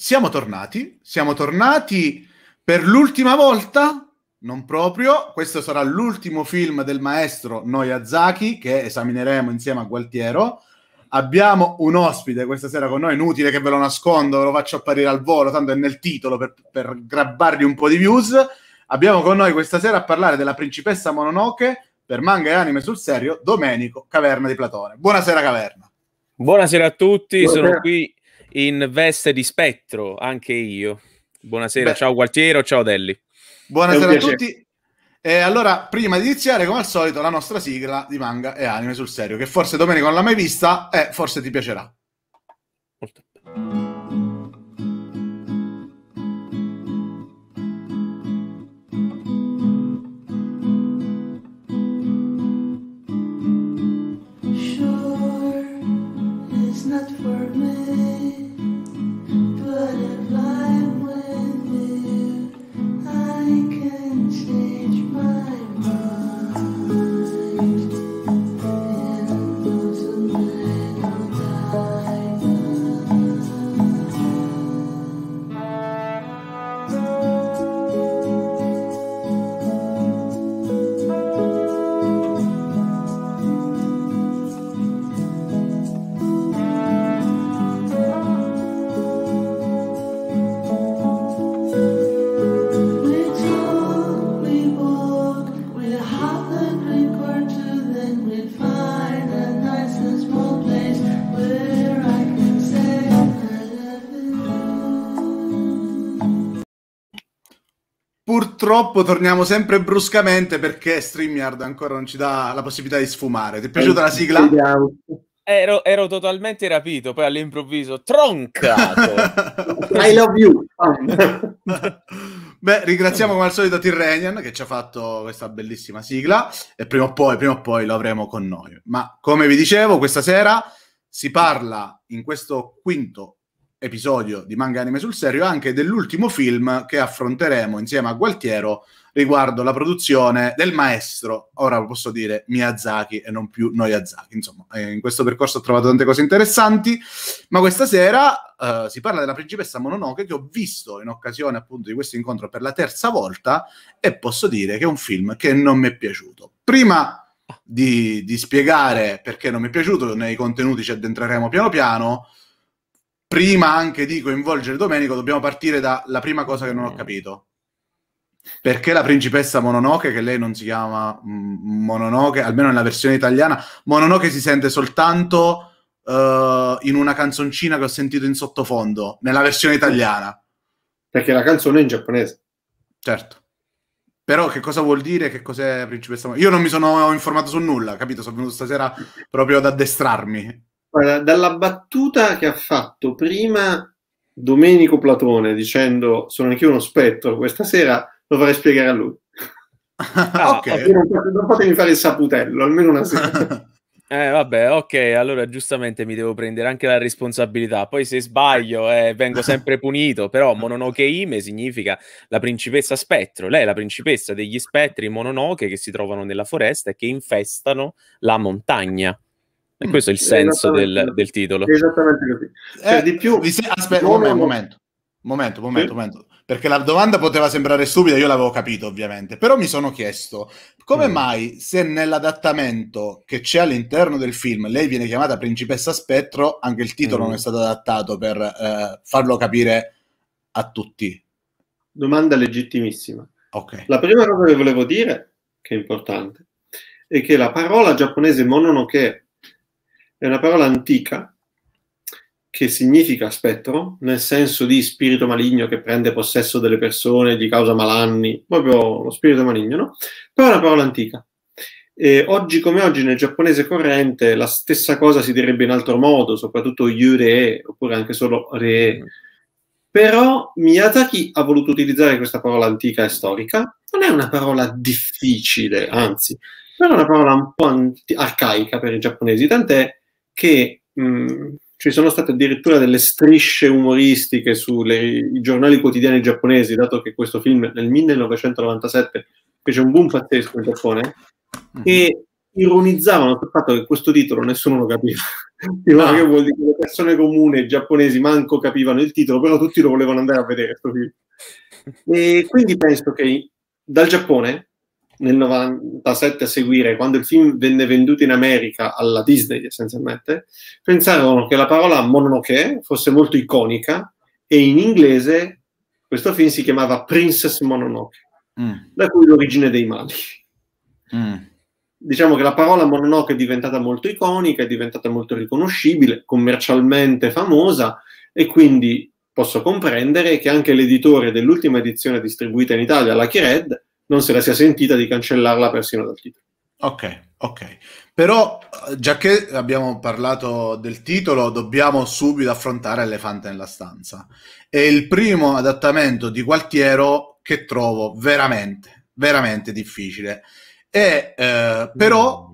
siamo tornati, siamo tornati per l'ultima volta, non proprio, questo sarà l'ultimo film del maestro Noyazaki che esamineremo insieme a Gualtiero. Abbiamo un ospite questa sera con noi, inutile che ve lo nascondo, ve lo faccio apparire al volo, tanto è nel titolo per, per grabbargli un po' di views. Abbiamo con noi questa sera a parlare della principessa Mononoke per manga e anime sul serio, Domenico Caverna di Platone. Buonasera Caverna. Buonasera a tutti, Buonasera. sono qui in veste di spettro, anche io. Buonasera, Beh. ciao Gualtiero, ciao Delli. Buonasera a tutti. E allora, prima di iniziare, come al solito, la nostra sigla di manga e anime sul serio, che forse Domenico non l'ha mai vista e forse ti piacerà. Purtroppo torniamo sempre bruscamente perché StreamYard ancora non ci dà la possibilità di sfumare. Ti è piaciuta la sigla? Ero, ero, totalmente rapito, poi all'improvviso troncato. I love you. Beh, ringraziamo come al solito Tirrenian che ci ha fatto questa bellissima sigla e prima o poi, prima o poi lo avremo con noi. Ma come vi dicevo, questa sera si parla in questo quinto episodio di Manga Anime sul Serio anche dell'ultimo film che affronteremo insieme a Gualtiero riguardo la produzione del maestro, ora posso dire Miyazaki e non più Noyazaki. Insomma, eh, in questo percorso ho trovato tante cose interessanti, ma questa sera uh, si parla della principessa Mononoke che ho visto in occasione appunto di questo incontro per la terza volta e posso dire che è un film che non mi è piaciuto. Prima di, di spiegare perché non mi è piaciuto, nei contenuti ci addentreremo piano piano, prima anche di coinvolgere Domenico, dobbiamo partire dalla prima cosa che non ho capito. Perché la principessa Mononoke, che lei non si chiama mm, Mononoke, almeno nella versione italiana, Mononoke si sente soltanto uh, in una canzoncina che ho sentito in sottofondo, nella versione italiana. Perché la canzone è in giapponese. Certo. Però che cosa vuol dire? Che cos'è principessa Mononoke? Io non mi sono informato su nulla, capito? Sono venuto stasera proprio ad addestrarmi. Guarda, dalla battuta che ha fatto prima Domenico Platone dicendo sono anch'io uno spettro, questa sera lo farei spiegare a lui. Ah, ok. Non, non fatemi fare il saputello, almeno una sera. Eh, vabbè, ok, allora giustamente mi devo prendere anche la responsabilità. Poi se sbaglio eh, vengo sempre punito, però Mononoke Ime significa la principessa spettro. Lei è la principessa degli spettri Mononoke che si trovano nella foresta e che infestano la montagna. E questo è il senso del, del titolo. Esattamente così. Cioè, eh, di più... Se... Aspetta, un momento, momento, momento, momento, sì. momento. Perché la domanda poteva sembrare stupida, io l'avevo capito ovviamente, però mi sono chiesto come mm. mai se nell'adattamento che c'è all'interno del film lei viene chiamata principessa spettro, anche il titolo mm. non è stato adattato per eh, farlo capire a tutti. Domanda legittimissima. Okay. La prima cosa che volevo dire, che è importante, è che la parola giapponese mononoke è una parola antica che significa spettro, nel senso di spirito maligno che prende possesso delle persone, gli causa malanni, proprio lo spirito maligno, no? Però è una parola antica. E oggi come oggi nel giapponese corrente la stessa cosa si direbbe in altro modo, soprattutto yure oppure anche solo re. Però Miyazaki ha voluto utilizzare questa parola antica e storica. Non è una parola difficile, anzi, però è una parola un po' anti- arcaica per i giapponesi, tant'è che mh, mm, ci sono state addirittura delle strisce umoristiche sui giornali quotidiani giapponesi, dato che questo film nel 1997 fece un boom pazzesco in Giappone, mm-hmm. e ironizzavano sul fatto che questo titolo nessuno lo capiva. Tipo, Ah. che vuol dire che le persone comuni giapponesi manco capivano il titolo, però tutti lo volevano andare a vedere questo film. E quindi penso che dal Giappone, nel 97 a seguire, quando il film venne venduto in America alla Disney essenzialmente, pensarono che la parola Mononoke fosse molto iconica e in inglese questo film si chiamava Princess Mononoke, Mm, da cui l'origine dei mali. mm. Diciamo che la parola Mononoke è diventata molto iconica, è diventata molto riconoscibile, commercialmente famosa e quindi posso comprendere che anche l'editore dell'ultima edizione distribuita in Italia, Lucky Red, non se la sia sentita di cancellarla persino dal titolo. Ok, ok. Però, già che abbiamo parlato del titolo, dobbiamo subito affrontare l'elefante nella stanza. È il primo adattamento di Gualtiero che trovo veramente, veramente difficile. E, eh, però,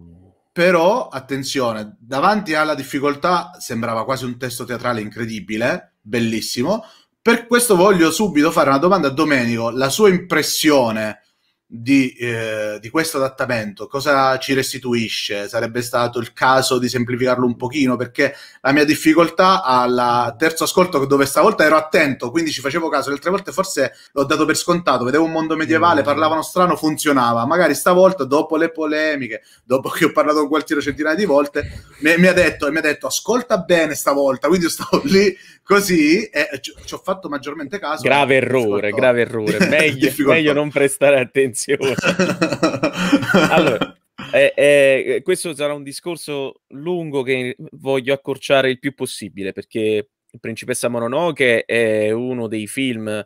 però, attenzione, davanti alla difficoltà sembrava quasi un testo teatrale incredibile, bellissimo. Per questo voglio subito fare una domanda a Domenico, la sua impressione di, eh, di questo adattamento, cosa ci restituisce? Sarebbe stato il caso di semplificarlo un pochino, perché la mia difficoltà al terzo ascolto, dove stavolta ero attento, quindi ci facevo caso, le altre volte forse l'ho dato per scontato, vedevo un mondo medievale, Mm. parlavano strano, funzionava. Magari stavolta, dopo le polemiche, dopo che ho parlato con Gualtiero centinaia di volte, mi, mi ha detto, mi ha detto ascolta bene stavolta, quindi io stavo lì così e ci, ci ho fatto maggiormente caso. Grave errore, grave errore. Meglio, meglio non prestare attenzione. allora, eh, eh, questo sarà un discorso lungo che voglio accorciare il più possibile perché Principessa Mononoke è uno dei film eh,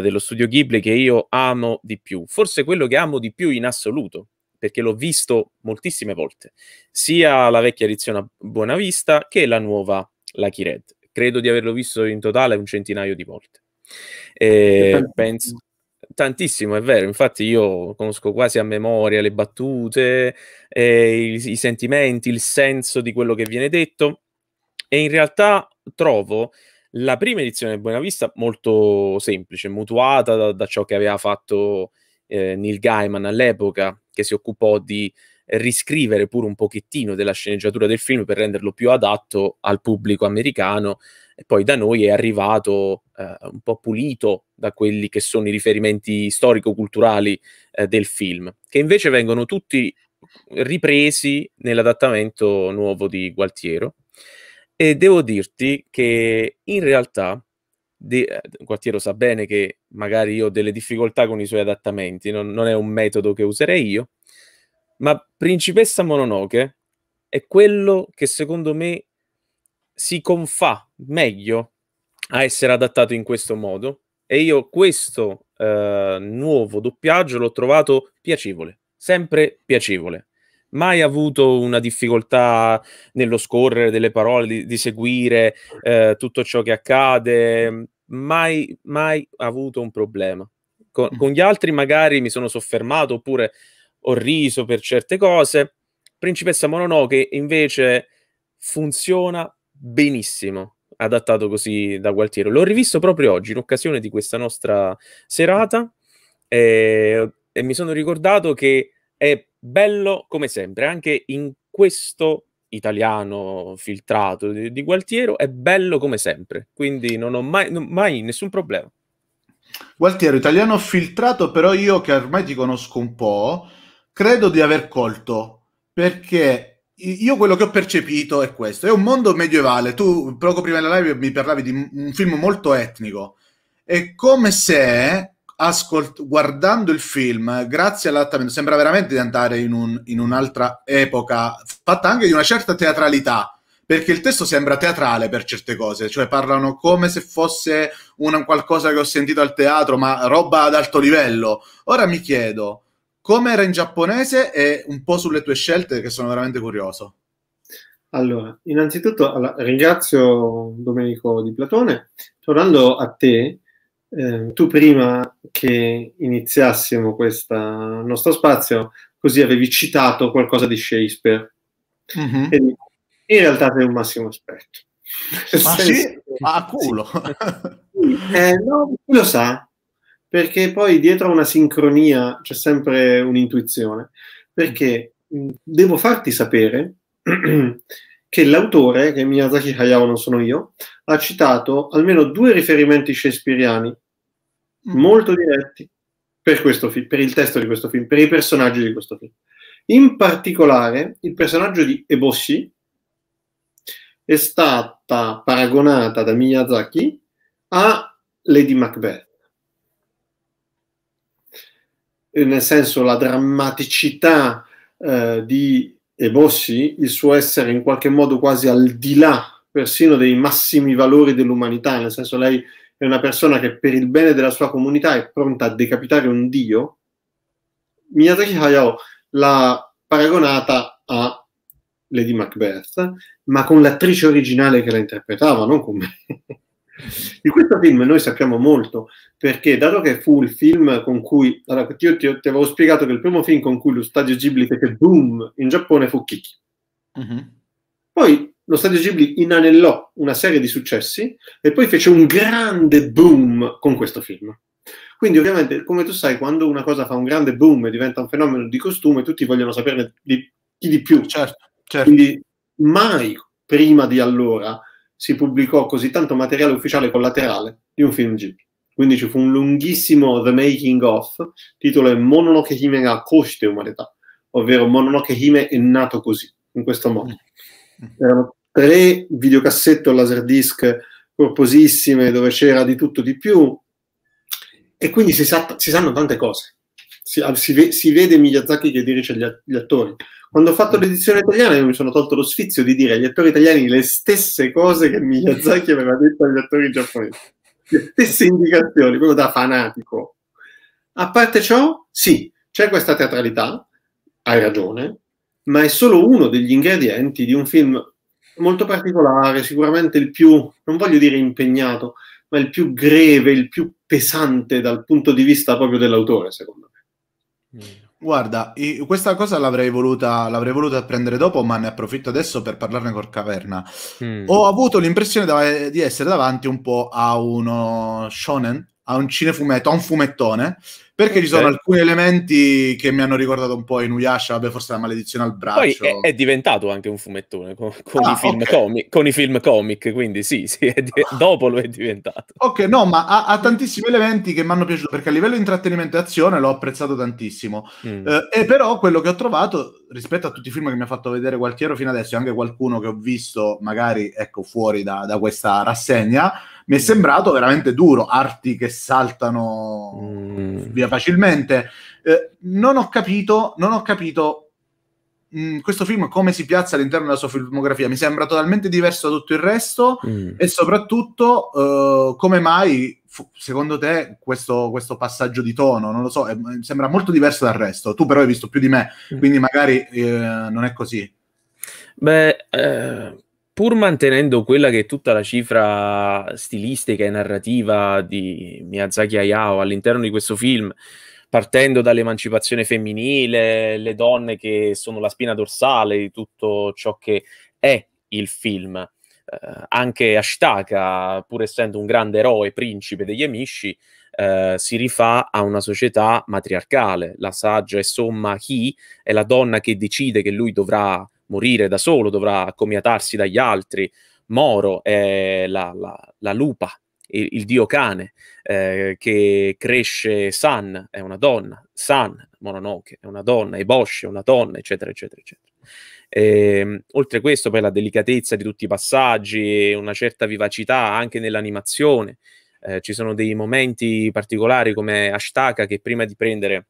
dello studio Ghibli che io amo di più, forse quello che amo di più in assoluto, perché l'ho visto moltissime volte, sia la vecchia edizione a Buona Vista che la nuova Lucky Red. Credo di averlo visto in totale un centinaio di volte. E Tantissimo. penso tantissimo, è vero. Infatti, io conosco quasi a memoria le battute, eh, i, i sentimenti, il senso di quello che viene detto. E in realtà trovo la prima edizione di Buena Vista molto semplice, mutuata da, da ciò che aveva fatto eh, Neil Gaiman all'epoca, che si occupò di riscrivere pure un pochettino della sceneggiatura del film per renderlo più adatto al pubblico americano e poi da noi è arrivato eh, un po' pulito da quelli che sono i riferimenti storico-culturali eh, del film, che invece vengono tutti ripresi nell'adattamento nuovo di Gualtiero. E devo dirti che in realtà di, eh, Gualtiero sa bene che magari io ho delle difficoltà con i suoi adattamenti, non, non è un metodo che userei io, ma Principessa Mononoke è quello che secondo me si confà meglio a essere adattato in questo modo e io questo eh, nuovo doppiaggio l'ho trovato piacevole, sempre piacevole. Mai avuto una difficoltà nello scorrere delle parole, di, di seguire eh, tutto ciò che accade, mai, mai avuto un problema. Con, con gli altri magari mi sono soffermato oppure ho riso per certe cose. Principessa Mononoke invece funziona benissimo, adattato così da Gualtiero. L'ho rivisto proprio oggi in occasione di questa nostra serata e, e mi sono ricordato che è bello come sempre, anche in questo italiano filtrato di, di Gualtiero è bello come sempre, quindi non ho mai, non, mai nessun problema. Gualtiero, italiano filtrato, però io che ormai ti conosco un po', credo di aver colto, perché io quello che ho percepito è questo, è un mondo medievale, tu poco prima della live mi parlavi di un film molto etnico, è come se ascolt- guardando il film, grazie all'adattamento, sembra veramente di andare in, un, in un'altra epoca, fatta anche di una certa teatralità, perché il testo sembra teatrale per certe cose, cioè parlano come se fosse una, qualcosa che ho sentito al teatro, ma roba ad alto livello. Ora mi chiedo, come era in giapponese e un po' sulle tue scelte che sono veramente curioso. Allora, innanzitutto allora, ringrazio Domenico Di Platone. Tornando a te, eh, tu prima che iniziassimo questo nostro spazio, così avevi citato qualcosa di Shakespeare. Mm-hmm. E in realtà sei un massimo esperto. Ah sì? Ah, culo! eh, no, chi lo sa, perché poi dietro a una sincronia c'è sempre un'intuizione, perché devo farti sapere che l'autore, che Miyazaki Hayao non sono io, ha citato almeno due riferimenti shakespeariani mm. molto diretti per questo film, per il testo di questo film, per i personaggi di questo film. In particolare, il personaggio di Eboshi è stata paragonata da Miyazaki a Lady Macbeth. Nel senso, la drammaticità eh, di Eboshi, il suo essere in qualche modo quasi al di là persino dei massimi valori dell'umanità, nel senso lei è una persona che per il bene della sua comunità è pronta a decapitare un dio, Miyazaki Hayao l'ha paragonata a Lady Macbeth, ma con l'attrice originale che la interpretava, non con me. Di questo film noi sappiamo molto perché, dato che fu il film con cui. Allora, io ti, ti avevo spiegato che il primo film con cui lo stadio Ghibli fece boom in Giappone fu Kiki. Uh-huh. Poi lo stadio Ghibli inanellò una serie di successi e poi fece un grande boom con questo film. Quindi, ovviamente, come tu sai, quando una cosa fa un grande boom e diventa un fenomeno di costume, tutti vogliono saperne di, chi di più. Certo, certo. Quindi, mai prima di allora si pubblicò così tanto materiale ufficiale collaterale di un film Ghibli. Quindi ci fu un lunghissimo The Making of, titolo è Mononoke Hime ga Koshite Umareta, ovvero Mononoke Hime è nato così, in questo modo. Mm. Erano tre videocassette o laserdisc corposissime dove c'era di tutto di più e quindi si, sa, si sanno tante cose. Si, si, si, vede Miyazaki che dirige gli attori. Quando ho fatto l'edizione italiana io mi sono tolto lo sfizio di dire agli attori italiani le stesse cose che Miyazaki aveva detto agli attori giapponesi. Le stesse indicazioni, proprio da fanatico. A parte ciò, sì, c'è questa teatralità, hai ragione, ma è solo uno degli ingredienti di un film molto particolare, sicuramente il più, non voglio dire impegnato, ma il più greve, il più pesante dal punto di vista proprio dell'autore, secondo me. Mm. Guarda, questa cosa l'avrei voluta, l'avrei voluta prendere dopo, ma ne approfitto adesso per parlarne col Caverna. Mm. Ho avuto l'impressione di essere davanti un po' a uno shonen, a un cinefumetto, a un fumettone, perché ci sono alcuni elementi che mi hanno ricordato un po' Inuyasha, vabbè forse la maledizione al braccio. Poi è, è diventato anche un fumettone con, con, ah, i, film okay. comic, con i, film comic, quindi sì, sì di- dopo lo è diventato. Ok, no, ma ha, ha tantissimi elementi che mi hanno piaciuto, perché a livello di intrattenimento e azione l'ho apprezzato tantissimo. Mm. Eh, e però quello che ho trovato, rispetto a tutti i film che mi ha fatto vedere Gualtiero fino adesso, e anche qualcuno che ho visto magari, ecco, fuori da, da questa rassegna, mi è sembrato veramente duro, arti che saltano mm. via facilmente. Eh, non ho capito, non ho capito mh, mm, questo film come si piazza all'interno della sua filmografia. Mi sembra totalmente diverso da tutto il resto mm. e soprattutto eh, come mai, secondo te, questo, questo, passaggio di tono, non lo so, è, sembra molto diverso dal resto. Tu però hai visto più di me, mm. quindi magari eh, non è così. Beh, eh, pur mantenendo quella che è tutta la cifra stilistica e narrativa di Miyazaki Hayao all'interno di questo film, partendo dall'emancipazione femminile, le donne che sono la spina dorsale di tutto ciò che è il film. Eh, anche Ashtaka, pur essendo un grande eroe, principe degli amici, eh, si rifà a una società matriarcale. La saggia e somma Hi è la donna che decide che lui dovrà morire da solo, dovrà accomiatarsi dagli altri. Moro è la, la, la lupa, il, il, dio cane, eh, che cresce San, è una donna, San, Mononoke, è una donna, e Bosch è una donna, eccetera, eccetera, eccetera. E, ehm, oltre a questo, poi la delicatezza di tutti i passaggi, una certa vivacità anche nell'animazione. Eh, ci sono dei momenti particolari come Ashtaka che prima di prendere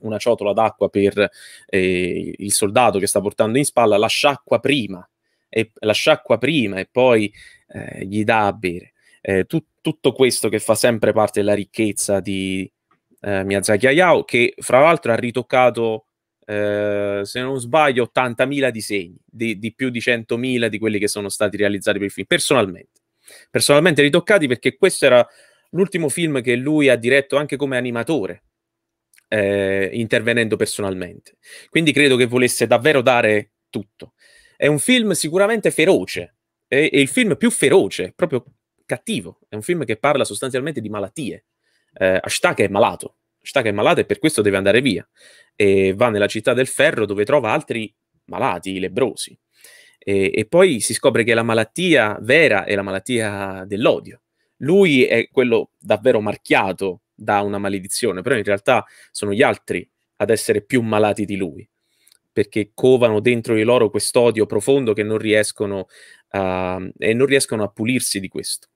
una ciotola d'acqua per eh, il soldato che sta portando in spalla, la sciacqua prima e, la sciacqua prima e poi eh, gli dà a bere. Eh, tu, tutto questo che fa sempre parte della ricchezza di eh, Miyazaki Hayao, che fra l'altro ha ritoccato, eh, se non sbaglio, 80.000 disegni, di, di più di 100.000 di quelli che sono stati realizzati per il film, personalmente. Personalmente ritoccati perché questo era l'ultimo film che lui ha diretto anche come animatore eh, intervenendo personalmente. Quindi credo che volesse davvero dare tutto. È un film sicuramente feroce, è, è il film più feroce, proprio cattivo. È un film che parla sostanzialmente di malattie. Eh, Ashtaka è malato, Shitaka è malato e per questo deve andare via. E va nella città del ferro dove trova altri malati, i lebrosi. E, e poi si scopre che la malattia vera è la malattia dell'odio. Lui è quello davvero marchiato da una maledizione, però in realtà sono gli altri ad essere più malati di lui, perché covano dentro di loro quest'odio profondo che non riescono a, e non riescono a pulirsi di questo.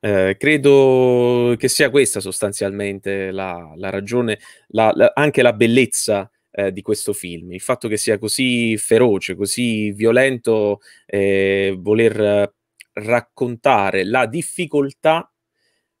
Eh, credo che sia questa sostanzialmente la, la ragione, la, la, anche la bellezza eh, di questo film, il fatto che sia così feroce, così violento, eh, voler raccontare la difficoltà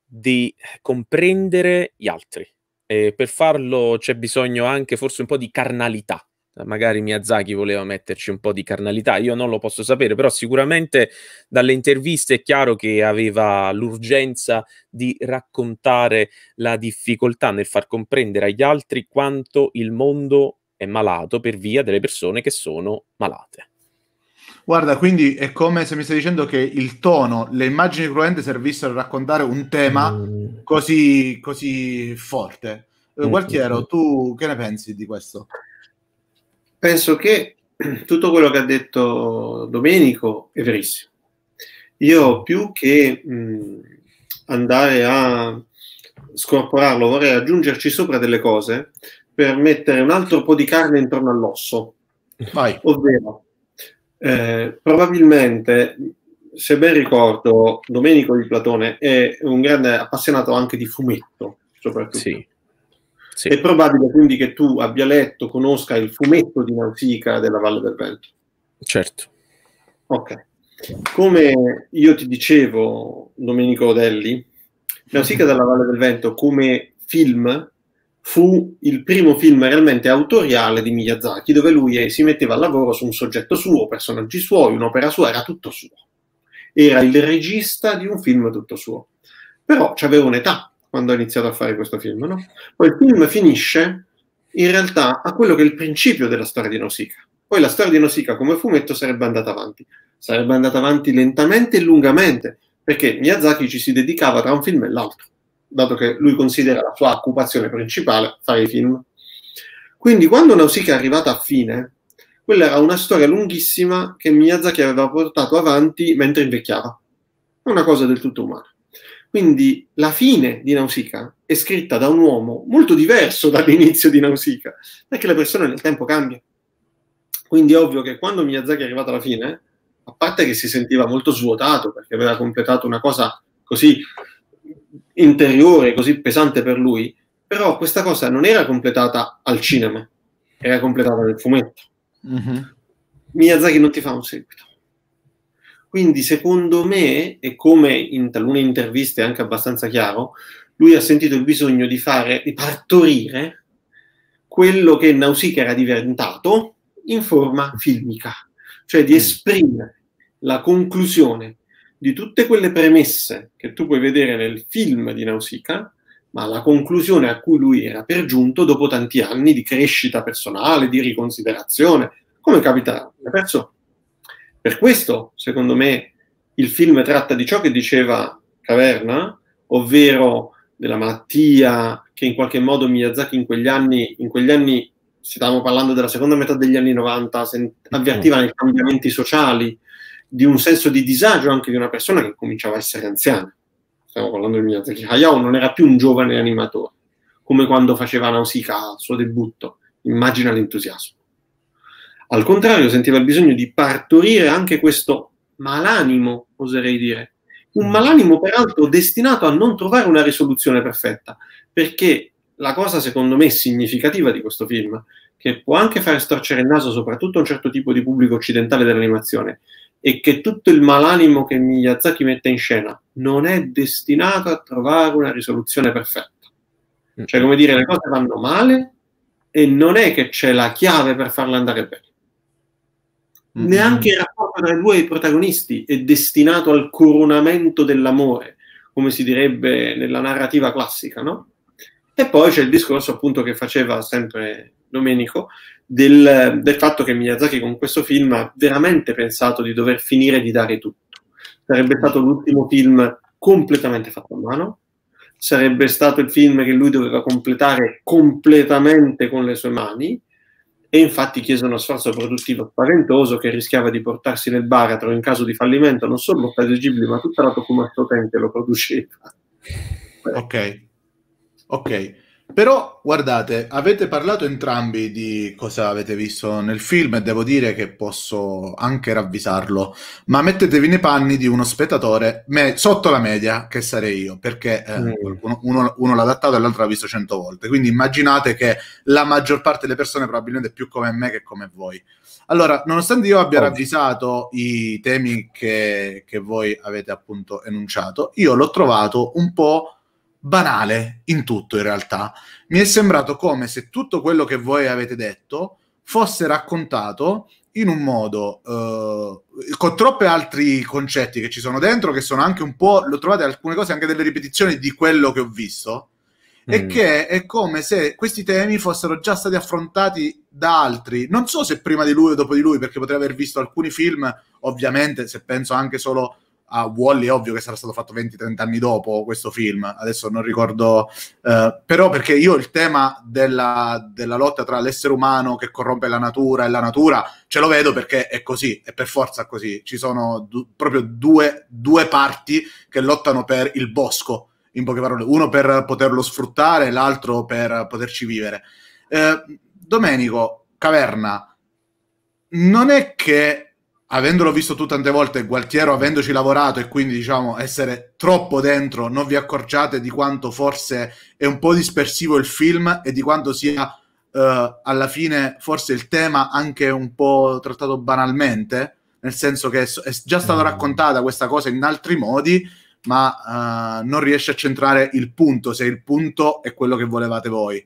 di comprendere gli altri. E per farlo c'è bisogno anche forse un po' di carnalità. Magari Miyazaki voleva metterci un po' di carnalità, io non lo posso sapere, però sicuramente dalle interviste è chiaro che aveva l'urgenza di raccontare la difficoltà nel far comprendere agli altri quanto il mondo è malato per via delle persone che sono malate. Guarda, quindi è come se mi stai dicendo che il tono, le immagini cruente servissero a raccontare un tema mm. così, così forte. Mm. Gualtiero, tu che ne pensi di questo? Penso che tutto quello che ha detto Domenico è verissimo. Io più che mh, mm, andare a scorporarlo, vorrei aggiungerci sopra delle cose per mettere un altro po' di carne intorno all'osso. Vai. Ovvero, eh, probabilmente, se ben ricordo, Domenico di Platone è un grande appassionato anche di fumetto, soprattutto. Sì. Sì. È probabile quindi che tu abbia letto, conosca il fumetto di Nausicaa della Valle del Vento. Certo. Ok. Come io ti dicevo, Domenico Odelli, Nausicaa della Valle del Vento come film fu il primo film realmente autoriale di Miyazaki, dove lui si metteva al lavoro su un soggetto suo, personaggi suoi, un'opera sua, era tutto suo. Era il regista di un film tutto suo. Però aveva un'età quando ha iniziato a fare questo film, no? Poi il film finisce in realtà a quello che è il principio della storia di Nausicaa. Poi la storia di Nausicaa come fumetto sarebbe andata avanti. Sarebbe andata avanti lentamente e lungamente, perché Miyazaki ci si dedicava tra un film e l'altro dato che lui considera la sua occupazione principale fare i film. Quindi quando Nausicaa è arrivata a fine, quella era una storia lunghissima che Miyazaki aveva portato avanti mentre invecchiava. Una cosa del tutto umana. Quindi la fine di Nausicaa è scritta da un uomo molto diverso dall'inizio di Nausicaa, perché le persone nel tempo cambiano. Quindi è ovvio che quando Miyazaki è arrivato alla fine, a parte che si sentiva molto svuotato perché aveva completato una cosa così interiore così pesante per lui, però questa cosa non era completata al cinema, era completata nel fumetto. Mm-hmm. Miyazaki non ti fa un seguito. Quindi secondo me, e come in talune interviste è anche abbastanza chiaro, lui ha sentito il bisogno di fare, di partorire quello che Nausicaa era diventato in forma filmica, cioè di mm. esprimere la conclusione di tutte quelle premesse che tu puoi vedere nel film di Nausicaa, ma la conclusione a cui lui era per giunto dopo tanti anni di crescita personale, di riconsiderazione, come capita alle persone. Per questo, secondo me, il film tratta di ciò che diceva Caverna, ovvero della malattia che in qualche modo Miyazaki in quegli anni, in quegli anni stavamo parlando della seconda metà degli anni 90, avvertiva nei cambiamenti sociali, di un senso di disagio anche di una persona che cominciava a essere anziana. Stiamo parlando di Miyazaki Hayao, non era più un giovane animatore, come quando faceva Nausicaa al suo debutto. Immagina l'entusiasmo. Al contrario, sentiva il bisogno di partorire anche questo malanimo, oserei dire. Un malanimo, peraltro, destinato a non trovare una risoluzione perfetta, perché la cosa, secondo me, significativa di questo film, che può anche fare storcere il naso soprattutto a un certo tipo di pubblico occidentale dell'animazione, e che tutto il malanimo che Miyazaki mette in scena non è destinato a trovare una risoluzione perfetta. Cioè, come dire, le cose vanno male e non è che c'è la chiave per farle andare bene. Mm-hmm. Neanche il rapporto tra i due protagonisti è destinato al coronamento dell'amore, come si direbbe nella narrativa classica, no? E poi c'è il discorso appunto che faceva sempre Domenico del, del, fatto che Miyazaki con questo film ha veramente pensato di dover finire di dare tutto. Sarebbe stato l'ultimo film completamente fatto a mano, sarebbe stato il film che lui doveva completare completamente con le sue mani e infatti chiese uno sforzo produttivo spaventoso che rischiava di portarsi nel baratro in caso di fallimento non solo Studio Ghibli ma tutta la Tokumatsu che lo produceva. Ok, ok. Però guardate, avete parlato entrambi di cosa avete visto nel film e devo dire che posso anche ravvisarlo, ma mettetevi nei panni di uno spettatore me- sotto la media, che sarei io, perché eh, mm. uno, uno, uno, l'ha adattato e l'altro l'ha visto cento volte, quindi immaginate che la maggior parte delle persone probabilmente è più come me che come voi. Allora, nonostante io abbia ravvisato i temi che, che voi avete appunto enunciato, io l'ho trovato un po' banale in tutto in realtà. Mi è sembrato come se tutto quello che voi avete detto fosse raccontato in un modo uh, con troppi altri concetti che ci sono dentro, che sono anche un po', lo trovate alcune cose anche delle ripetizioni di quello che ho visto. Mm. E che è come se questi temi fossero già stati affrontati da altri. Non so se prima di lui o dopo di lui, perché potrei aver visto alcuni film, ovviamente, se penso anche solo a Wally è ovvio che sarà stato fatto 20-30 anni dopo questo film, adesso non ricordo, eh, però perché io il tema della, della, lotta tra l'essere umano che corrompe la natura e la natura ce lo vedo perché è così, è per forza così, ci sono du- proprio due, due parti che lottano per il bosco, in poche parole, uno per poterlo sfruttare, l'altro per poterci vivere. Eh, Domenico, Caverna, non è che avendolo visto tu tante volte, Gualtiero avendoci lavorato e quindi diciamo essere troppo dentro, non vi accorgiate di quanto forse è un po' dispersivo il film e di quanto sia uh, alla fine forse il tema anche un po' trattato banalmente, nel senso che è, già stata mm. raccontata questa cosa in altri modi, ma uh, non riesce a centrare il punto, se il punto è quello che volevate voi.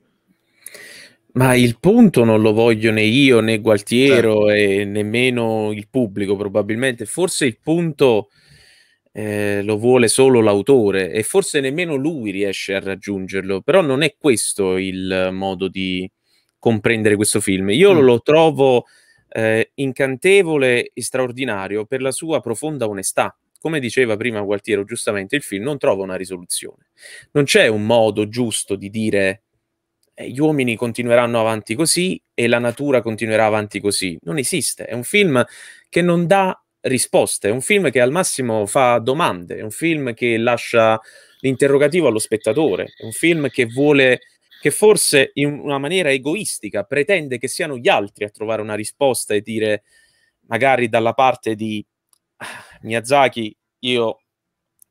Ma il punto non lo voglio né io né Gualtiero certo. e nemmeno il pubblico probabilmente. Forse il punto eh, lo vuole solo l'autore e forse nemmeno lui riesce a raggiungerlo. Però non è questo il modo di comprendere questo film. Io mm. lo trovo eh, incantevole e straordinario per la sua profonda onestà. Come diceva prima Gualtiero, giustamente, il film non trova una risoluzione. Non c'è un modo giusto di dire gli uomini continueranno avanti così e la natura continuerà avanti così. Non esiste, è un film che non dà risposte, è un film che al massimo fa domande, è un film che lascia l'interrogativo allo spettatore, è un film che vuole che forse in una maniera egoistica pretende che siano gli altri a trovare una risposta e dire magari dalla parte di ah, Miyazaki io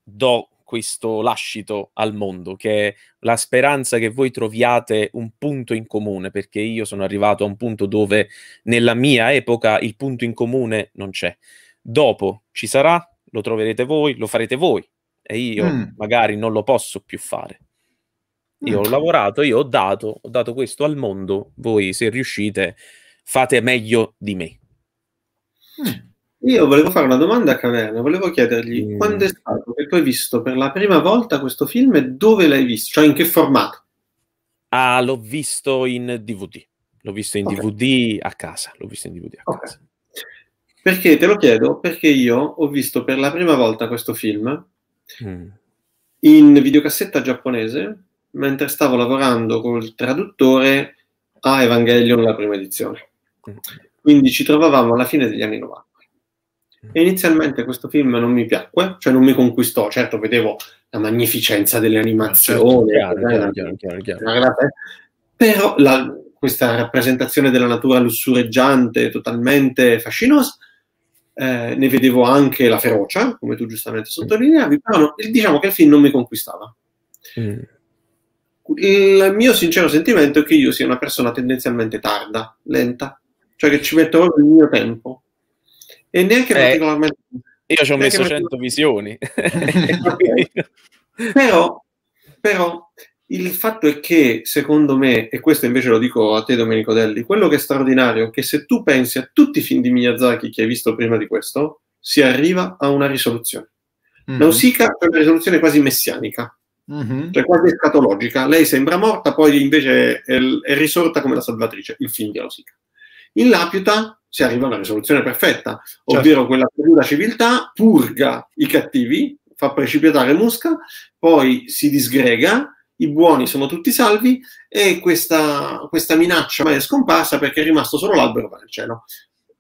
do questo lascito al mondo, che è la speranza che voi troviate un punto in comune, perché io sono arrivato a un punto dove nella mia epoca il punto in comune non c'è. Dopo ci sarà, lo troverete voi, lo farete voi e io mm. magari non lo posso più fare. Io mm. ho lavorato, io ho dato, ho dato questo al mondo, voi se riuscite fate meglio di me. Mm. Io volevo fare una domanda a Caverna, volevo chiedergli mm. quando è stato che tu hai visto per la prima volta questo film e dove l'hai visto, cioè in che formato? Ah, l'ho visto in DVD, l'ho visto in okay. DVD a casa, l'ho visto in DVD a okay. casa. Perché te lo chiedo? Perché io ho visto per la prima volta questo film mm. in videocassetta giapponese mentre stavo lavorando col traduttore a Evangelion la prima edizione. Mm. Quindi ci trovavamo alla fine degli anni 90. E inizialmente questo film non mi piacque, cioè non mi conquistò. Certo, vedevo la magnificenza delle animazioni, certo, chiaro, chiaro, chiaro, però la, questa rappresentazione della natura lussureggiante, totalmente fascinosa, eh, ne vedevo anche la ferocia, come tu giustamente sottolineavi, però no, diciamo che il film non mi conquistava. Mm. Il mio sincero sentimento è che io sia una persona tendenzialmente tarda, lenta, cioè che ci metto proprio il mio tempo e neanche eh, particolarmente... Io ci ho messo 100 visioni. però, però il fatto è che, secondo me, e questo invece lo dico a te Domenico Delli, quello che è straordinario è che se tu pensi a tutti i film di Miyazaki che hai visto prima di questo, si arriva a una risoluzione. Mm-hmm. Nausicaa è una risoluzione quasi messianica, mm-hmm. cioè quasi escatologica. Lei sembra morta, poi invece è, è risorta come la salvatrice, il film di Nausicaa. In Lapiuta si arriva a una risoluzione perfetta, ovvero certo. quella perduta civiltà purga i cattivi, fa precipitare Musca, poi si disgrega, i buoni sono tutti salvi e questa, questa minaccia è scomparsa perché è rimasto solo l'albero nel cielo.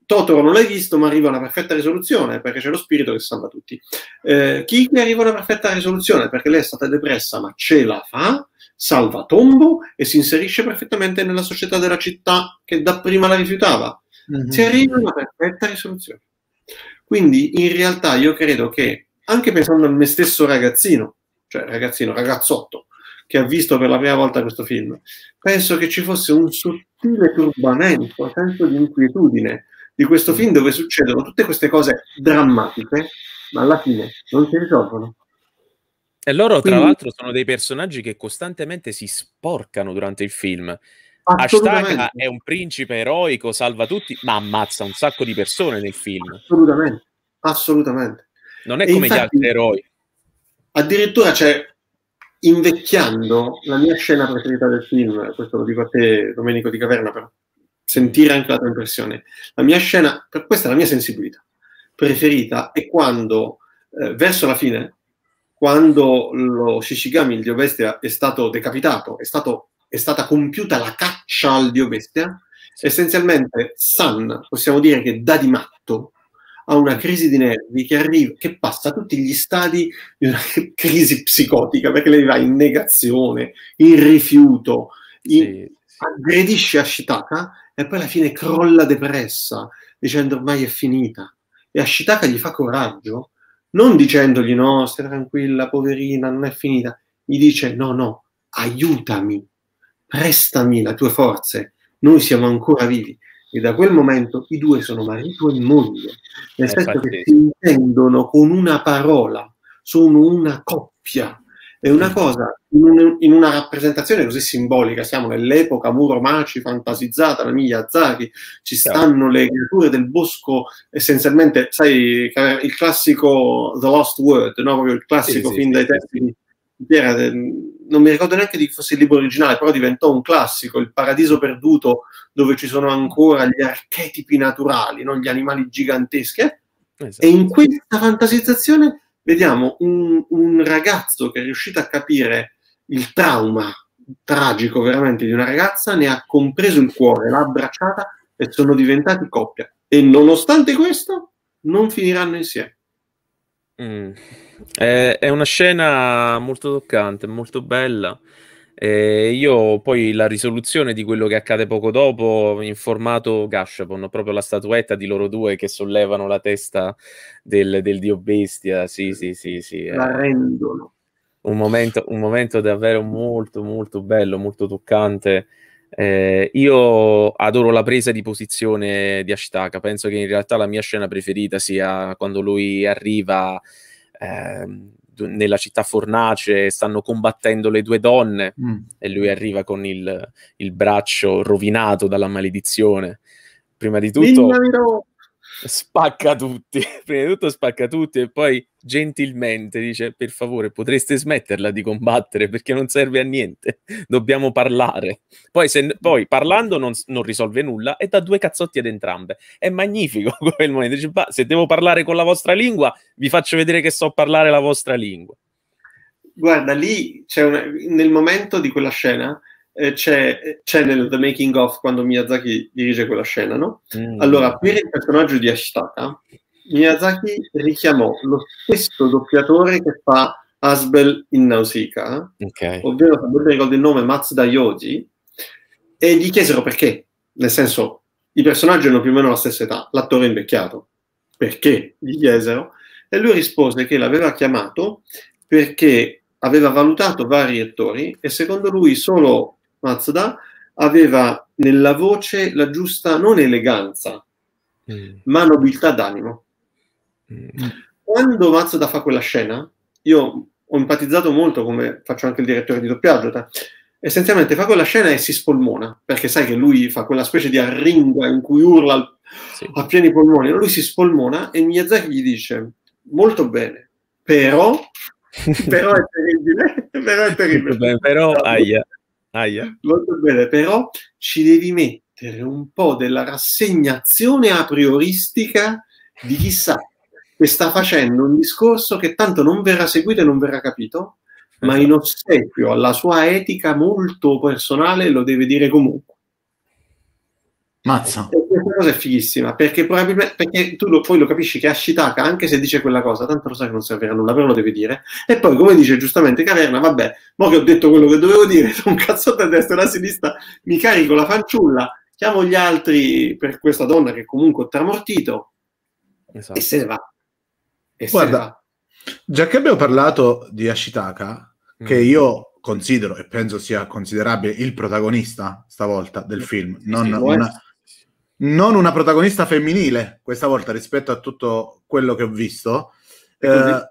Totoro non l'hai visto, ma arriva a una perfetta risoluzione perché c'è lo spirito che salva tutti. Eh, Kiki arriva a una perfetta risoluzione perché lei è stata depressa, ma ce la fa, salva Tombo e si inserisce perfettamente nella società della città che dapprima la rifiutava. Mm-hmm. Si arriva a una perfetta risoluzione. Quindi in realtà io credo che, anche pensando a me stesso ragazzino, cioè ragazzino, ragazzotto, che ha visto per la prima volta questo film, penso che ci fosse un sottile turbamento, un senso di inquietudine di questo film dove succedono tutte queste cose drammatiche, ma alla fine non si risolvono. E loro, Quindi, tra l'altro, sono dei personaggi che costantemente si sporcano durante il film. Ashitaka è un principe eroico, salva tutti, ma ammazza un sacco di persone nel film. Assolutamente, assolutamente. Non è e come infatti, gli altri eroi. Addirittura c'è, invecchiando, la mia scena preferita del film, questo lo dico a te, Domenico di Caverna, però sentire anche la tua impressione. La mia scena, questa è la mia sensibilità preferita, è quando, eh, verso la fine, quando lo Shishigami, il dio bestia, è stato decapitato, è, stato, è stata compiuta la caccia al dio bestia, essenzialmente San, possiamo dire che da di matto, ha una crisi di nervi che arriva, che passa tutti gli stadi di una crisi psicotica, perché lei va in negazione, in rifiuto, in, sì. aggredisce Ashitaka e poi alla fine crolla depressa, dicendo ormai è finita. E Ashitaka gli fa coraggio, non dicendogli no, stai tranquilla, poverina, non è finita. Gli dice no, no, aiutami, prestami le tue forze, noi siamo ancora vivi. E da quel momento i due sono marito e moglie, nel eh, senso che si intendono con una parola, sono una coppia è una cosa, in, un, in, una rappresentazione così simbolica, siamo nell'epoca Muromaci fantasizzata da Miyazaki, ci stanno le creature del bosco, essenzialmente, sai, il classico The Lost Word, no? proprio il classico sì, film sì, dai di Piera, non mi ricordo neanche di fosse il libro originale, però diventò un classico, il paradiso perduto, dove ci sono ancora gli archetipi naturali, no? gli animali giganteschi. Eh? Esatto. E in questa fantasizzazione vediamo un, un ragazzo che è riuscito a capire il trauma tragico veramente di una ragazza, ne ha compreso il cuore, l'ha abbracciata e sono diventati coppia. E nonostante questo, non finiranno insieme. Mm. È, è, una scena molto toccante, molto bella. E io poi la risoluzione di quello che accade poco dopo ho informato Gashapon, proprio la statuetta di loro due che sollevano la testa del, del dio bestia. Sì, sì, sì, sì. La rendono. Un momento, un momento davvero molto, molto bello, molto toccante. Eh, io adoro la presa di posizione di Ashtaka. Penso che in realtà la mia scena preferita sia quando lui arriva. Eh, nella città fornace stanno combattendo le due donne mm. e lui arriva con il, il, braccio rovinato dalla maledizione. Prima di tutto spacca tutti, prima di tutto spacca tutti e poi gentilmente dice per favore potreste smetterla di combattere perché non serve a niente, dobbiamo parlare. Poi, se, poi parlando non, non, risolve nulla e dà due cazzotti ad entrambe. È magnifico quel momento, dice se devo parlare con la vostra lingua vi faccio vedere che so parlare la vostra lingua. Guarda, lì c'è una, nel momento di quella scena c'è, c'è, nel The Making of quando Miyazaki dirige quella scena, no? Mm. Allora, per il personaggio di Ashitaka, Miyazaki richiamò lo stesso doppiatore che fa Asbel in Nausicaa, okay. ovvero, se non ricordo il nome, Matsuda Yoji, e gli chiesero perché. Nel senso, i personaggi hanno più o meno la stessa età, l'attore è invecchiato. Perché? Gli chiesero. E lui rispose che l'aveva chiamato perché aveva valutato vari attori e secondo lui solo Mazda aveva nella voce la giusta, non eleganza, mm. ma nobiltà d'animo. Mm. Quando Mazda fa quella scena, io ho empatizzato molto, come faccio anche il direttore di doppiaggio, essenzialmente fa quella scena e si spolmona, perché sai che lui fa quella specie di arringa in cui urla sì. a pieni polmoni, lui si spolmona e Miyazaki gli dice molto bene, però, però è terribile, però è terribile. Bene, però, aia. Aia. Molto bene, però ci devi mettere un po' della rassegnazione a prioristica di chissà che sta facendo un discorso che tanto non verrà seguito e non verrà capito, ma in ossequio alla sua etica molto personale lo deve dire comunque. Mazza. E questa cosa è fighissima, perché probabilmente perché tu lo, poi lo capisci che Ashitaka, anche se dice quella cosa, tanto lo sai che non servirà a nulla, però lo deve dire. E poi, come dice giustamente Caverna, vabbè, mo che ho detto quello che dovevo dire, un cazzotto a destra e a sinistra, mi carico la fanciulla, chiamo gli altri per questa donna che comunque ho tramortito esatto. e se ne va. E Guarda, già che abbiamo parlato di Ashitaka, mm. che io considero e penso sia considerabile il protagonista stavolta del film, non sì, una, non una protagonista femminile questa volta rispetto a tutto quello che ho visto. Eh,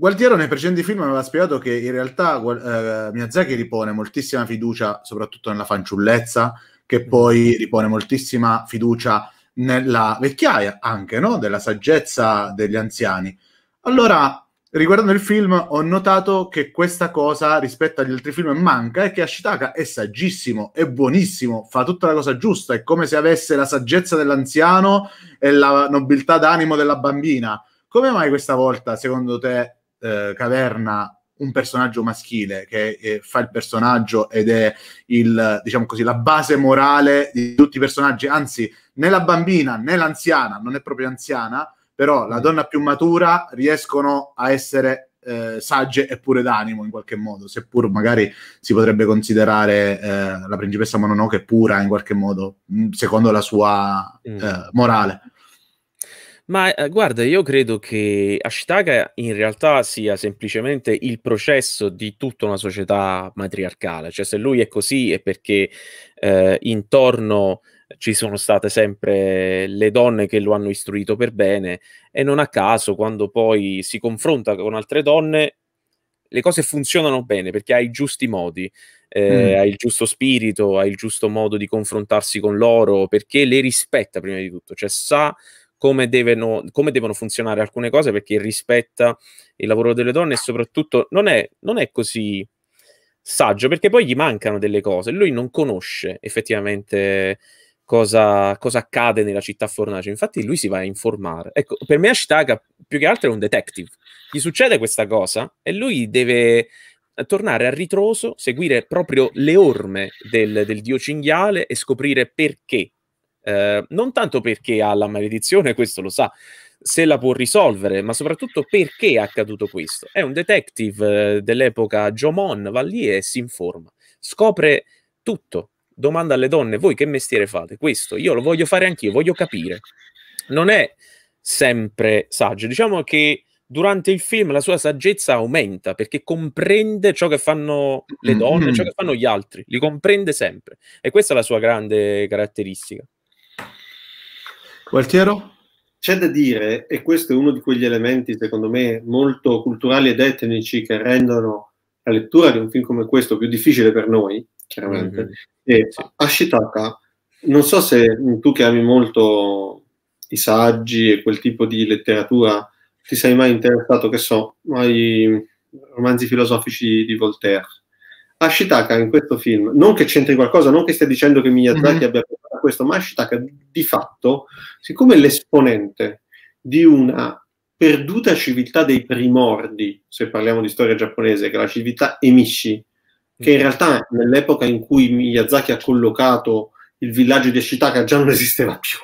Gualtiero nei precedenti film aveva spiegato che in realtà eh, Miyazaki ripone moltissima fiducia soprattutto nella fanciullezza, che mm. poi ripone moltissima fiducia nella vecchiaia anche, no? della saggezza degli anziani. Allora, riguardando il film, ho notato che questa cosa rispetto agli altri film manca e che Ashitaka è saggissimo, è buonissimo, fa tutta la cosa giusta, è come se avesse la saggezza dell'anziano e la nobiltà d'animo della bambina. Come mai questa volta, secondo te, eh, Caverna, un personaggio maschile che eh, fa il personaggio ed è il, diciamo così, la base morale di tutti i personaggi, anzi, né la bambina né l'anziana, non è proprio anziana, però la donna più matura riescono a essere eh, sagge e pure d'animo in qualche modo, seppur magari si potrebbe considerare eh, la principessa Mononoke pura in qualche modo, mm, secondo la sua mm. eh, morale. Ma eh, guarda, io credo che Ashitaka in realtà sia semplicemente il processo di tutta una società matriarcale, cioè se lui è così è perché eh, intorno ci sono state sempre le donne che lo hanno istruito per bene e non a caso quando poi si confronta con altre donne le cose funzionano bene perché ha i giusti modi, eh, mm. ha il giusto spirito, ha il giusto modo di confrontarsi con loro perché le rispetta prima di tutto, cioè sa come devono, come devono funzionare alcune cose perché rispetta il lavoro delle donne e soprattutto non è, non è così saggio perché poi gli mancano delle cose, lui non conosce effettivamente cosa, cosa, accade nella città fornace. Infatti lui si va a informare. Ecco, per me Ashitaka più che altro è un detective. Gli succede questa cosa e lui deve tornare a ritroso, seguire proprio le orme del, del dio cinghiale e scoprire perché. Eh, non tanto perché ha la maledizione, questo lo sa, se la può risolvere, ma soprattutto perché è accaduto questo. È un detective eh, dell'epoca Jomon, va lì e si informa, scopre tutto, domanda alle donne, voi che mestiere fate? Questo, io lo voglio fare anch'io, voglio capire. Non è sempre saggio, diciamo che durante il film la sua saggezza aumenta perché comprende ciò che fanno le donne, mm-hmm. ciò che fanno gli altri, li comprende sempre e questa è la sua grande caratteristica. Gualtiero? C'è da dire, e questo è uno di quegli elementi, secondo me, molto culturali ed etnici che rendono la lettura di un film come questo più difficile per noi, chiaramente, mm-hmm. E Ashitaka, non so se tu che ami molto i saggi e quel tipo di letteratura ti sei mai interessato, che so, ai romanzi filosofici di Voltaire. Ashitaka in questo film, non che c'entri qualcosa, non che stia dicendo che Miyazaki mm-hmm. abbia fatto questo, ma Ashitaka di fatto, siccome l'esponente di una perduta civiltà dei primordi, se parliamo di storia giapponese, che è la civiltà Emishi, che in realtà nell'epoca in cui Miyazaki ha collocato il villaggio di Ashitaka già non esisteva più.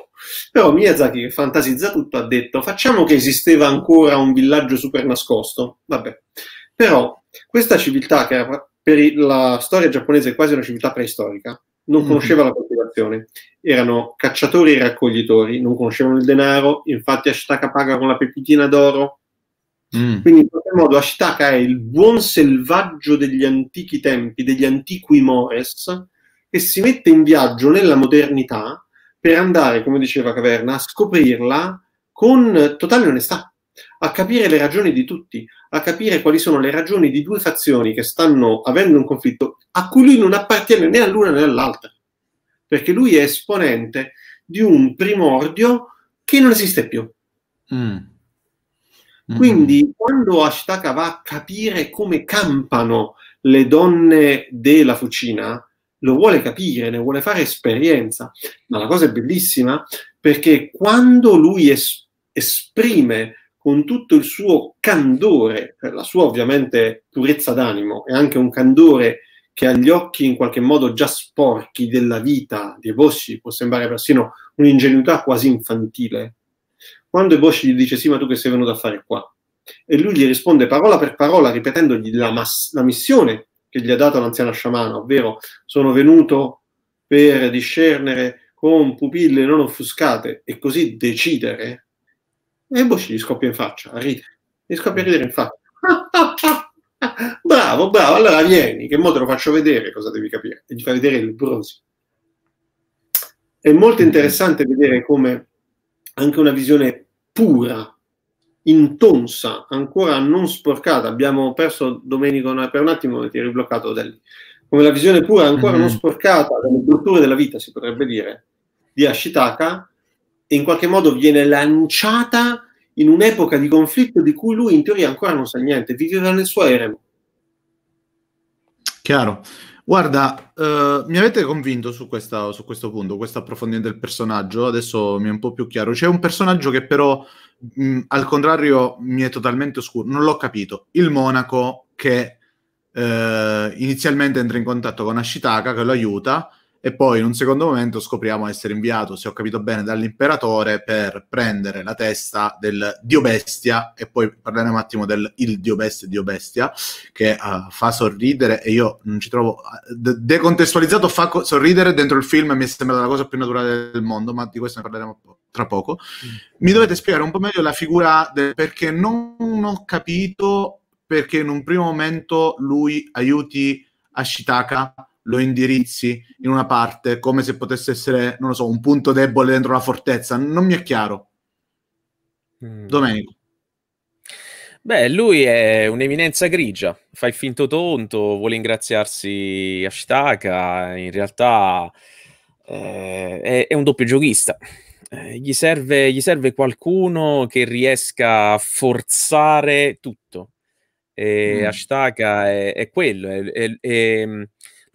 Però Miyazaki, che fantasizza tutto, ha detto facciamo che esisteva ancora un villaggio super nascosto. Vabbè. Però questa civiltà, che era per la storia giapponese quasi una civiltà preistorica, non mhm. conosceva mm-hmm. la coltivazione. Erano cacciatori e raccoglitori, non conoscevano il denaro, infatti Ashitaka paga con la pepitina d'oro, Mm. Quindi in qualche modo Ashitaka è il buon selvaggio degli antichi tempi, degli antiqui mores, che si mette in viaggio nella modernità per andare, come diceva Caverna, a scoprirla con totale onestà, a capire le ragioni di tutti, a capire quali sono le ragioni di due fazioni che stanno avendo un conflitto a cui lui non appartiene né all'una né all'altra, perché lui è esponente di un primordio che non esiste più. Mm. Mm-hmm. Quindi quando Ashitaka va a capire come campano le donne della fucina, lo vuole capire, ne vuole fare esperienza. Ma la cosa è bellissima perché quando lui es- esprime con tutto il suo candore, la sua ovviamente purezza d'animo e anche un candore che agli occhi in qualche modo già sporchi della vita di Eboshi può sembrare persino un'ingenuità quasi infantile. Quando Eboshi gli dice sì, ma tu che sei venuto a fare qua? E lui gli risponde parola per parola ripetendogli la, mass- la missione che gli ha dato l'anziano sciamano, ovvero sono venuto per discernere con pupille non offuscate e così decidere e Bosch gli scoppia in faccia, a ridere. Gli scoppia a ridere in faccia. bravo, bravo, allora vieni, che mo te lo faccio vedere cosa devi capire. E gli fa vedere il brosi. È molto interessante vedere come anche una visione pura, intonsa, ancora non sporcata, abbiamo perso Domenico per un attimo e ti eri bloccato da lì, come la visione pura, ancora mm-hmm. non sporcata dalle brutture della vita, si potrebbe dire, di Ashitaka, in qualche modo viene lanciata in un'epoca di conflitto di cui lui in teoria ancora non sa niente, viveva nel suo eremo. Chiaro. Guarda, uh, mi avete convinto su, questa, su, questo punto, questo approfondimento del personaggio, adesso mi è un po' più chiaro. C'è un personaggio che però, mh, al contrario, mi è totalmente oscuro, non l'ho capito. Il monaco che uh, inizialmente entra in contatto con Ashitaka, che lo aiuta, e poi in un secondo momento scopriamo essere inviato, se ho capito bene, dall'imperatore per prendere la testa del dio bestia. E poi parleremo un attimo del il dio bestia dio bestia che uh, fa sorridere. E io non ci trovo de- decontestualizzato fa co- sorridere dentro il film mi sembra la cosa più naturale del mondo ma di questo ne parleremo tra poco. Mm. mi dovete spiegare un po' meglio la figura del, perché non ho capito perché in un primo momento lui aiuti Ashitaka lo indirizzi in una parte come se potesse essere, non lo so, un punto debole dentro la fortezza. Non mi è chiaro. Mm. Domenico. Beh, lui è un'eminenza grigia, fa il finto tonto, vuole ingraziarsi Ashtaka, in realtà eh, è, è, un doppio giochista. Eh, gli, serve, gli, serve, qualcuno che riesca a forzare tutto. E mm. Ashtaka è, è quello, è, è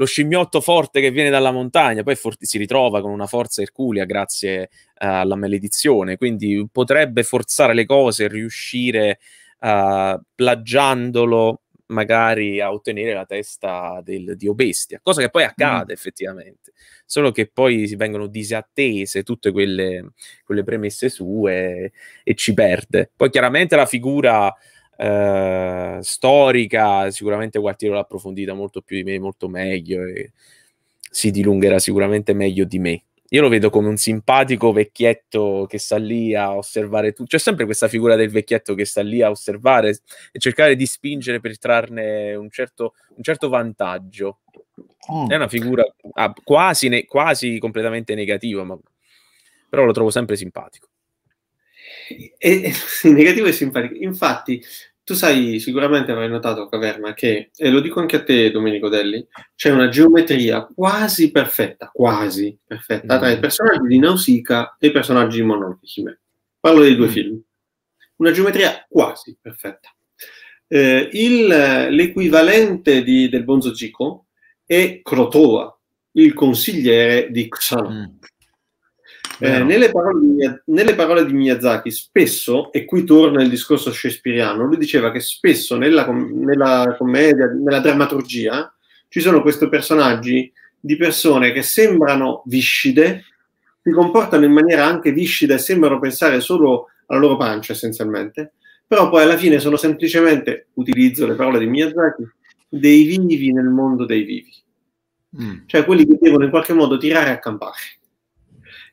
lo scimmiotto forte che viene dalla montagna, poi for- si ritrova con una forza erculea grazie uh, alla maledizione, quindi potrebbe forzare le cose e riuscire, uh, plagiandolo, magari a ottenere la testa del dio bestia, cosa che poi accade mm. effettivamente, solo che poi si vengono disattese tutte quelle, quelle premesse sue e ci perde. Poi chiaramente la figura eh, storica, sicuramente Gualtiero l'ha approfondita molto più di me, molto meglio e si dilungherà sicuramente meglio di me. Io lo vedo come un simpatico vecchietto che sta lì a osservare tutto. C'è sempre questa figura del vecchietto che sta lì a osservare e cercare di spingere per trarne un certo, un certo vantaggio. Oh. È una figura ah, quasi, ne- quasi completamente negativa, ma però lo trovo sempre simpatico. E, negativo e simpatico. Infatti, tu sai, sicuramente avrai notato, Caverna, che, e lo dico anche a te, Domenico Delli, c'è una geometria quasi perfetta, quasi perfetta, mm. tra i mm. personaggi di Nausicaa e i personaggi di Mononoke. Parlo dei due mm. film. Una geometria quasi perfetta. Eh, il, l'equivalente di, del Bonzo Chico è Krotoa, il consigliere di Kusano. Mm. Eh, nelle, parole di, nelle, parole di, Miyazaki, spesso, e qui torna il discorso shakespeariano, lui diceva che spesso nella, nella commedia, nella drammaturgia, ci sono questi personaggi di persone che sembrano viscide, si comportano in maniera anche viscida e sembrano pensare solo alla loro pancia essenzialmente, però poi alla fine sono semplicemente, utilizzo le parole di Miyazaki, dei vivi nel mondo dei vivi. Mm. Cioè quelli che devono in qualche modo tirare a campare.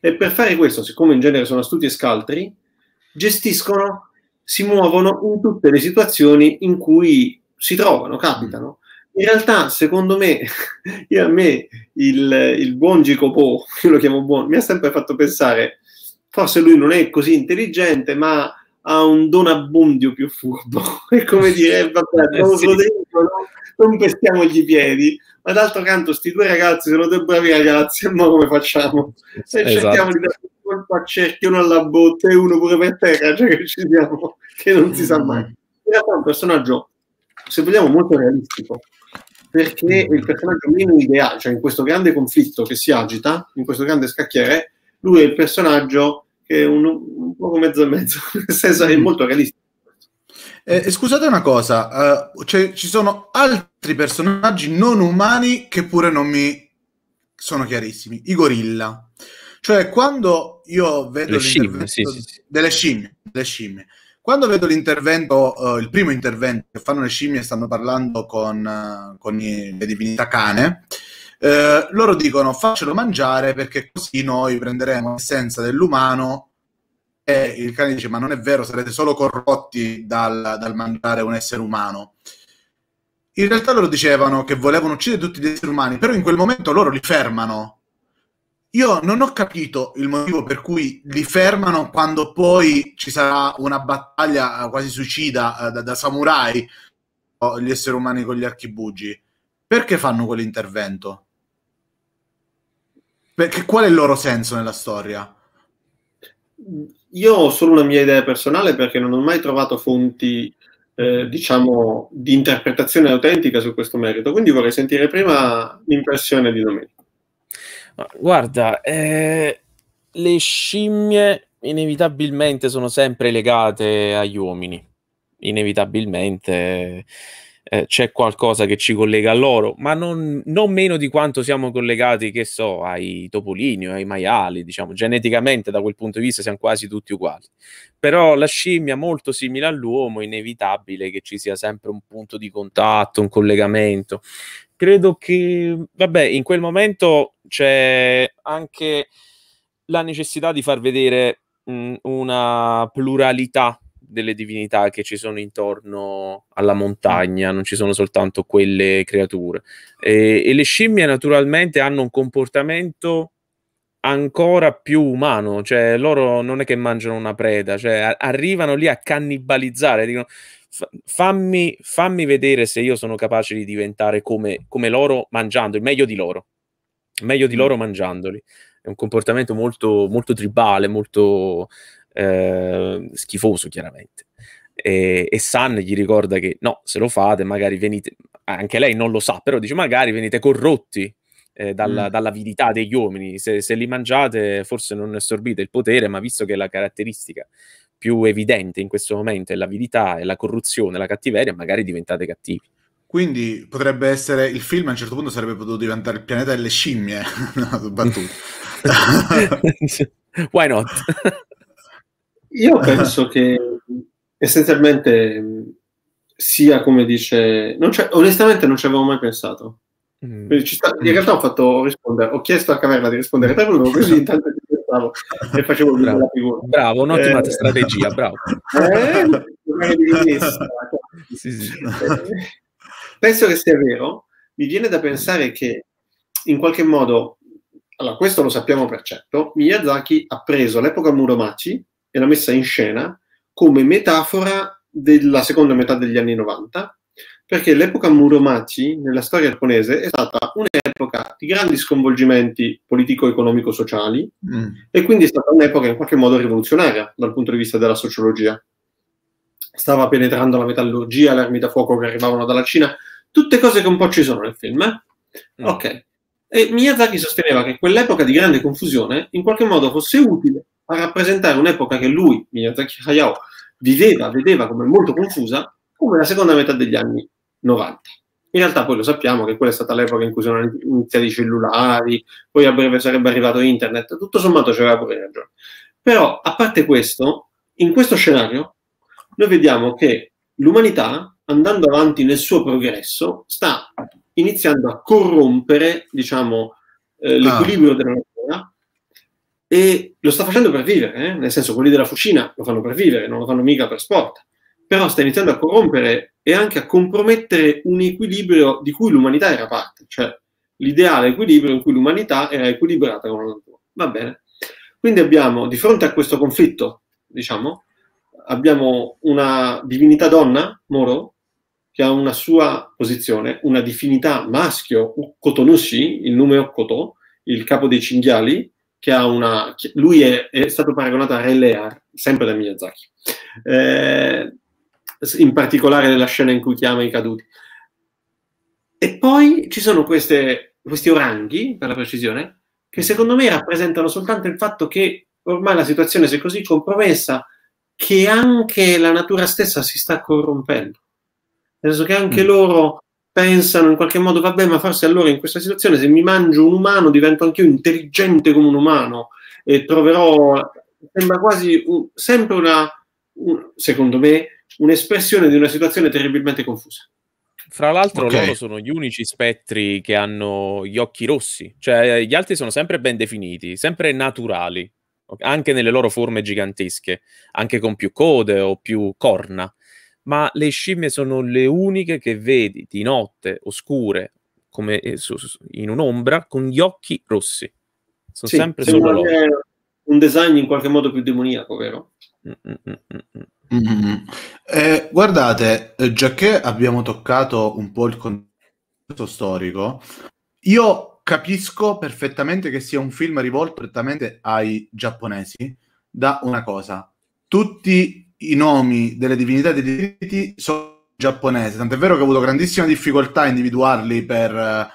E per fare questo, siccome in genere sono astuti e scaltri, gestiscono, si muovono in tutte le situazioni in cui si trovano, capitano. In realtà, secondo me, io, a me il, il buon Gicopo, io lo chiamo buon, mi ha sempre fatto pensare, forse lui non è così intelligente, ma ha un don abbondio più furbo. È come dire, vabbè, non, eh, sì. dentro, no? non pestiamogli i piedi, ma d'altro canto sti due ragazzi sono due bravi ragazzi, e mo come facciamo? Se esatto. cerchiamo di dare colpo a cerchio, uno alla botte e uno pure per terra, cioè che ci siamo, che non si sa mai. In realtà è un personaggio, se vogliamo, molto realistico, perché è il personaggio meno ideale, cioè in questo grande conflitto che si agita, in questo grande scacchiere, lui è il personaggio che è un, un poco mezzo e mezzo, nel senso è molto realistico. Eh, scusate una cosa, uh, cioè, ci sono altri personaggi non umani che pure non mi sono chiarissimi. I gorilla. Cioè, quando io vedo scimmie, sì, sì, sì. delle scimmie, delle scimmie, quando vedo l'intervento, uh, il primo intervento che fanno le scimmie, stanno parlando con, uh, con i, le divinità cane, uh, loro dicono faccelo mangiare perché così noi prenderemo l'essenza dell'umano e il cane dice ma non è vero, sarete solo corrotti dal, dal mangiare un essere umano. In realtà loro dicevano che volevano uccidere tutti gli esseri umani, però in quel momento loro li fermano io non ho capito il motivo per cui li fermano quando poi ci sarà una battaglia eh, quasi suicida eh, da, da samurai gli esseri umani con gli archibugi. Perché fanno quell'intervento? Perché qual è il loro senso nella storia? Io ho solo una mia idea personale perché non ho mai trovato fonti, eh, diciamo, di interpretazione autentica su questo merito. Quindi vorrei sentire prima l'impressione di Domenico. Guarda, eh, le scimmie inevitabilmente sono sempre legate agli uomini. Inevitabilmente eh, c'è qualcosa che ci collega a loro, ma non, non meno di quanto siamo collegati, che so, ai topolini o ai maiali, diciamo, geneticamente da quel punto di vista siamo quasi tutti uguali. Però la scimmia, molto simile all'uomo, è inevitabile che ci sia sempre un punto di contatto, un collegamento credo che, vabbè, in quel momento c'è anche la necessità di far vedere mh, una pluralità delle divinità che ci sono intorno alla montagna, non ci sono soltanto quelle creature. E, e le scimmie naturalmente hanno un comportamento ancora più umano, cioè loro non è che mangiano una preda, cioè arrivano lì a cannibalizzare, dicono fammi, fammi vedere se io sono capace di diventare come, come loro mangiando, il meglio di loro, meglio di loro mangiandoli. È un comportamento molto, molto tribale, molto eh, schifoso, chiaramente. E, e San gli ricorda che no, se lo fate, magari venite, anche lei non lo sa, però dice magari venite corrotti eh, dalla, mm. dall'avidità degli uomini. Se, se, li mangiate, forse non assorbite il potere, ma visto che la caratteristica più evidente in questo momento è l'avidità e la corruzione, la cattiveria, magari diventate cattivi. Quindi potrebbe essere il film a un certo punto sarebbe potuto diventare il pianeta delle scimmie. no, battuto. Why not? Io penso che essenzialmente sia come dice, non onestamente non ci avevo mai pensato. Mm. Sta, in realtà ho fatto rispondere, ho chiesto a Caverna di rispondere per lui, così intanto pensavo e facevo bravo, la figura. Bravo, un'ottima eh, strategia, bravo. Eh, sì, sì. Penso che sia vero. Mi viene da pensare che in qualche modo, allora questo lo sappiamo per certo, Miyazaki ha preso l'epoca Muromachi e l'ha messa in scena come metafora della seconda metà degli anni 90 perché l'epoca Muromachi nella storia giapponese è stata un'epoca di grandi sconvolgimenti politico-economico-sociali mm. e quindi è stata un'epoca in qualche modo rivoluzionaria dal punto di vista della sociologia. Stava penetrando la metallurgia, le armi da fuoco che arrivavano dalla Cina, tutte cose che un po' ci sono nel film. Eh? Mm. Ok. E Miyazaki sosteneva che quell'epoca di grande confusione in qualche modo fosse utile a rappresentare un'epoca che lui, Miyazaki Hayao, viveva, vedeva come molto confusa, come la seconda metà degli anni 90. In realtà poi lo sappiamo che quella è stata l'epoca in cui sono iniziati i cellulari, poi a breve sarebbe arrivato internet, tutto sommato c'aveva pure ragione. Però, a parte questo, in questo scenario noi vediamo che l'umanità, andando avanti nel suo progresso, sta iniziando a corrompere, diciamo, eh, ah. l'equilibrio ah. della e lo sta facendo per vivere, eh? nel senso quelli della fucina lo fanno per vivere, non lo fanno mica per sport però sta iniziando a corrompere e anche a compromettere un equilibrio di cui l'umanità era parte, cioè l'ideale equilibrio in cui l'umanità era equilibrata con la natura. Va bene? Quindi abbiamo, di fronte a questo conflitto, diciamo, abbiamo una divinità donna, Moro, che ha una sua posizione, una divinità maschio, Kotonushi, il nome Okkoto, il capo dei cinghiali, che ha una... Lui è, è stato paragonato a Re Lear, sempre da Miyazaki. Eh, in particolare nella scena in cui chiama i caduti. E poi ci sono queste, questi oranghi, per la precisione, che secondo me rappresentano soltanto il fatto che ormai la situazione si è così compromessa che anche la natura stessa si sta corrompendo. Nel senso che anche Mm. loro pensano in qualche modo, vabbè, ma forse allora in questa situazione se mi mangio un umano divento anch'io intelligente come un umano e troverò, sembra quasi un- sempre una, un- secondo me, un'espressione di una situazione terribilmente confusa. Fra l'altro Ok. loro sono gli unici spettri che hanno gli occhi rossi, cioè gli altri sono sempre ben definiti, sempre naturali, anche nelle loro forme gigantesche, anche con più code o più corna. Ma le scimmie sono le uniche che vedi di notte, oscure, come eh, in un'ombra, con gli occhi rossi. Sono Sì, sempre solo loro. un design in qualche modo più demoniaco, vero? Mm, mm, mm, mm, mm. Mm. Eh, guardate, eh, già che abbiamo toccato un po' il contesto storico, io capisco perfettamente che sia un film rivolto direttamente ai giapponesi da una cosa. Tutti i nomi delle divinità dei diritti sono giapponesi, tant'è vero che ho avuto grandissima difficoltà a individuarli per eh,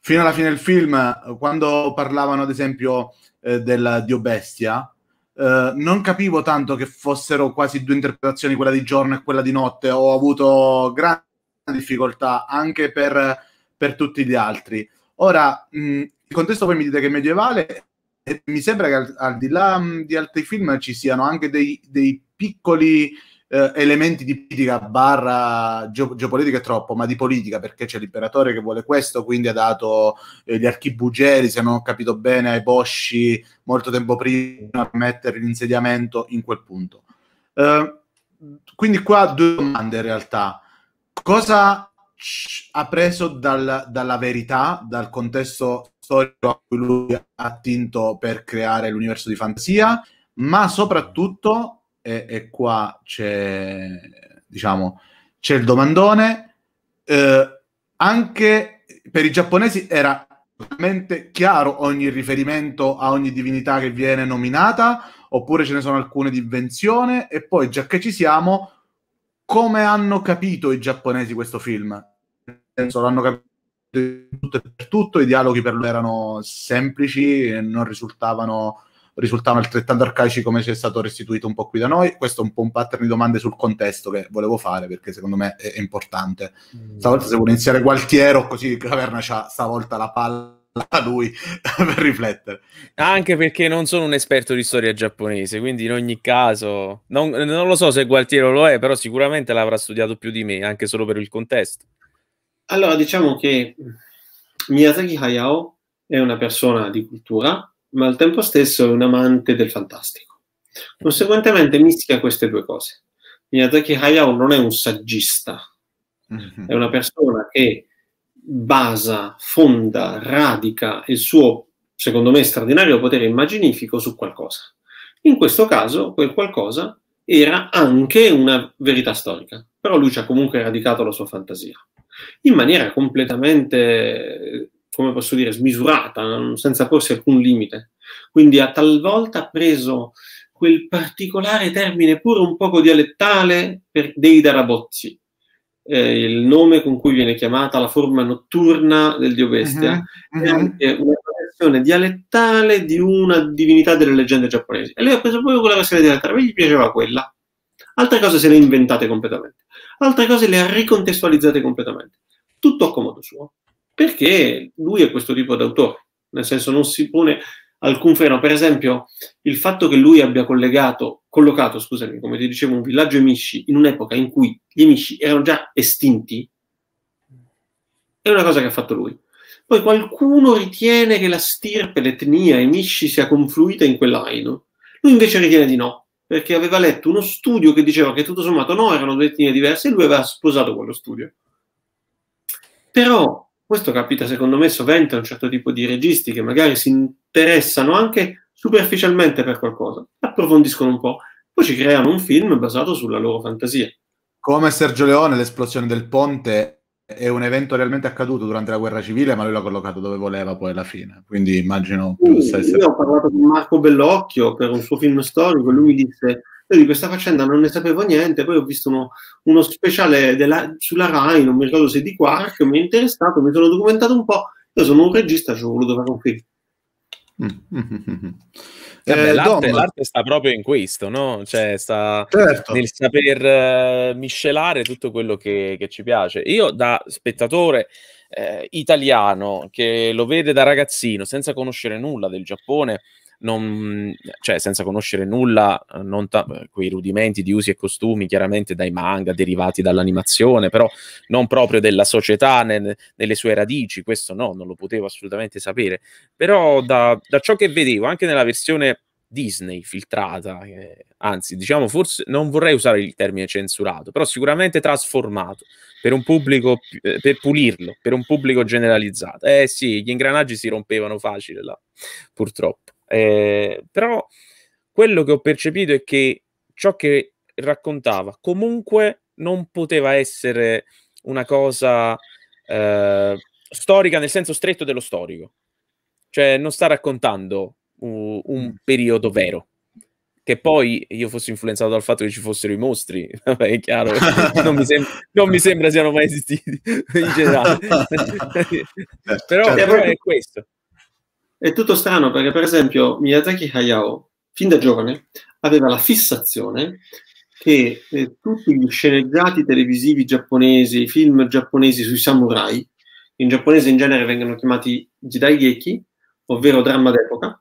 fino alla fine del film, quando parlavano ad esempio eh, del dio bestia, eh, non capivo tanto che fossero quasi due interpretazioni, quella di giorno e quella di notte. Ho avuto grande difficoltà anche per, per tutti gli altri. Ora, mh, il contesto poi mi dite che è medievale e mi sembra che al, al di là mh, di altri film ci siano anche dei, dei piccoli eh, elementi di politica barra geo- geopolitica è troppo, ma di politica perché c'è l'imperatore che vuole questo, quindi ha dato eh, gli archibugeri, se non ho capito bene, ai Bosci molto tempo prima per mettere l'insediamento in quel punto. Eh, quindi qua due domande in realtà. Cosa ha preso dal- dalla verità, dal contesto storico a cui lui ha attinto per creare l'universo di fantasia, ma soprattutto, e, e qua c'è, diciamo, c'è il domandone, eh, anche per i giapponesi era chiaro ogni riferimento a ogni divinità che viene nominata, oppure ce ne sono alcune di invenzione, e poi già che ci siamo, come hanno capito i giapponesi questo film? Nel senso, l'hanno capito tutto e per tutto, i dialoghi per loro erano semplici, non risultavano, risultavano altrettanto arcaici come ci è stato restituito un po' qui da noi. Questo è un po' un pattern di domande sul contesto che volevo fare perché secondo me è, è importante. Stavolta se vuole iniziare Gualtiero, così Caverna c'ha stavolta la palla a lui per riflettere. Anche perché non sono un esperto di storia giapponese, quindi in ogni caso non, non lo so se Gualtiero lo è, però sicuramente l'avrà studiato più di me, anche solo per il contesto. Allora, diciamo che Miyazaki Hayao è una persona di cultura, ma al tempo stesso è un amante del fantastico. Conseguentemente mischia queste due cose. Miyazaki Hayao non è un saggista, è una persona che basa, fonda, radica il suo, secondo me, straordinario potere immaginifico su qualcosa. In questo caso, quel qualcosa era anche una verità storica, però lui ci ha comunque radicato la sua fantasia in maniera completamente, come posso dire, smisurata, senza porsi alcun limite. Quindi ha talvolta preso quel particolare termine pure un poco dialettale per dei Darabozzi, eh, il nome con cui viene chiamata la forma notturna del dio bestia, Mhm, è mhm. anche una versione dialettale di una divinità delle leggende giapponesi. E lui ha preso proprio quella versione dialettale, a me gli piaceva quella. Altre cose se le ha inventate completamente, altre cose le ha ricontestualizzate completamente. Tutto a comodo suo, perché lui è questo tipo d'autore, nel senso non si pone alcun freno. Per esempio, il fatto che lui abbia collegato, collocato, scusami, come ti dicevo, un villaggio Emishi in un'epoca in cui gli Emishi erano già estinti, è una cosa che ha fatto lui. Poi qualcuno ritiene che la stirpe, l'etnia Emishi sia confluita in quell'Aino. Lui invece ritiene di no, perché aveva letto uno studio che diceva che tutto sommato no, erano due etnie diverse e lui aveva sposato quello studio. Però questo capita secondo me sovente a un certo tipo di registi che magari si interessano anche superficialmente per qualcosa, approfondiscono un po', poi ci creano un film basato sulla loro fantasia. Come Sergio Leone, l'esplosione del ponte è un evento realmente accaduto durante la guerra civile, ma lui l'ha collocato dove voleva poi alla fine. Quindi immagino Sì, possa essere. Io ho parlato con Marco Bellocchio per un suo film storico lui mi disse io di questa faccenda non ne sapevo niente, poi ho visto uno, uno speciale della- sulla Rai, non mi ricordo se di Quark, mi è interessato, mi sono documentato un po', io sono un regista, ci ho voluto fare un film. Eh, l'arte, l'arte, sta proprio in questo, no? Cioè, sta certo. nel saper uh, miscelare tutto quello che, che, ci piace. Io, da spettatore eh, italiano che lo vede da ragazzino senza conoscere nulla del Giappone, non, cioè senza conoscere nulla, non ta- quei rudimenti di usi e costumi, chiaramente dai manga derivati dall'animazione, però non proprio della società ne- nelle sue radici, questo no, non lo potevo assolutamente sapere. Però da, da ciò che vedevo, anche nella versione Disney filtrata, eh, anzi, diciamo, forse non vorrei usare il termine censurato, però sicuramente trasformato per un pubblico, eh, per pulirlo, per un pubblico generalizzato. Eh sì, gli ingranaggi si rompevano facile là, purtroppo. Eh, però quello che ho percepito è che ciò che raccontava comunque non poteva essere una cosa eh, storica nel senso stretto dello storico. Cioè non sta raccontando un, un mm. periodo vero. Che poi io fossi influenzato dal fatto che ci fossero i mostri, vabbè, è chiaro, non mi, sem- non mi sembra siano mai esistiti in generale. però, cioè, però è questo. È tutto strano perché, per esempio, Miyazaki Hayao, fin da giovane, aveva la fissazione che eh, tutti gli sceneggiati televisivi giapponesi, film giapponesi sui samurai, in giapponese in genere vengono chiamati Jidaigeki, ovvero dramma d'epoca,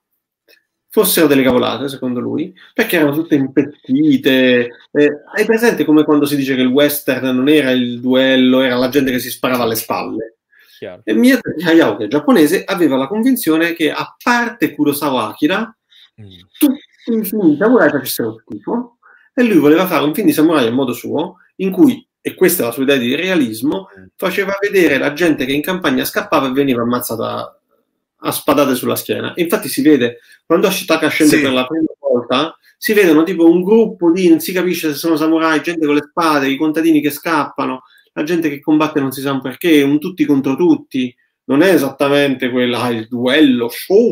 fossero delle cavolate, secondo lui, perché erano tutte impettite. Eh, hai presente come quando si dice che il western non era il duello, era la gente che si sparava alle spalle? Chiaro. E Miyazaki Hayao, che giapponese, aveva la convinzione che a parte Kurosawa Akira, mm. tutti i film di samurai facessero schifo e lui voleva fare un film di samurai a modo suo, in cui, e questa è la sua idea di realismo, mm. faceva vedere la gente che in campagna scappava e veniva ammazzata a spadate sulla schiena. infatti si vede, quando Ashitaka scende sì. per la prima volta, si vedono tipo un gruppo di, non si capisce se sono samurai, gente con le spade, i contadini che scappano, la gente che combatte non si sa perché, un tutti contro tutti, non è esattamente quella, il duello, show,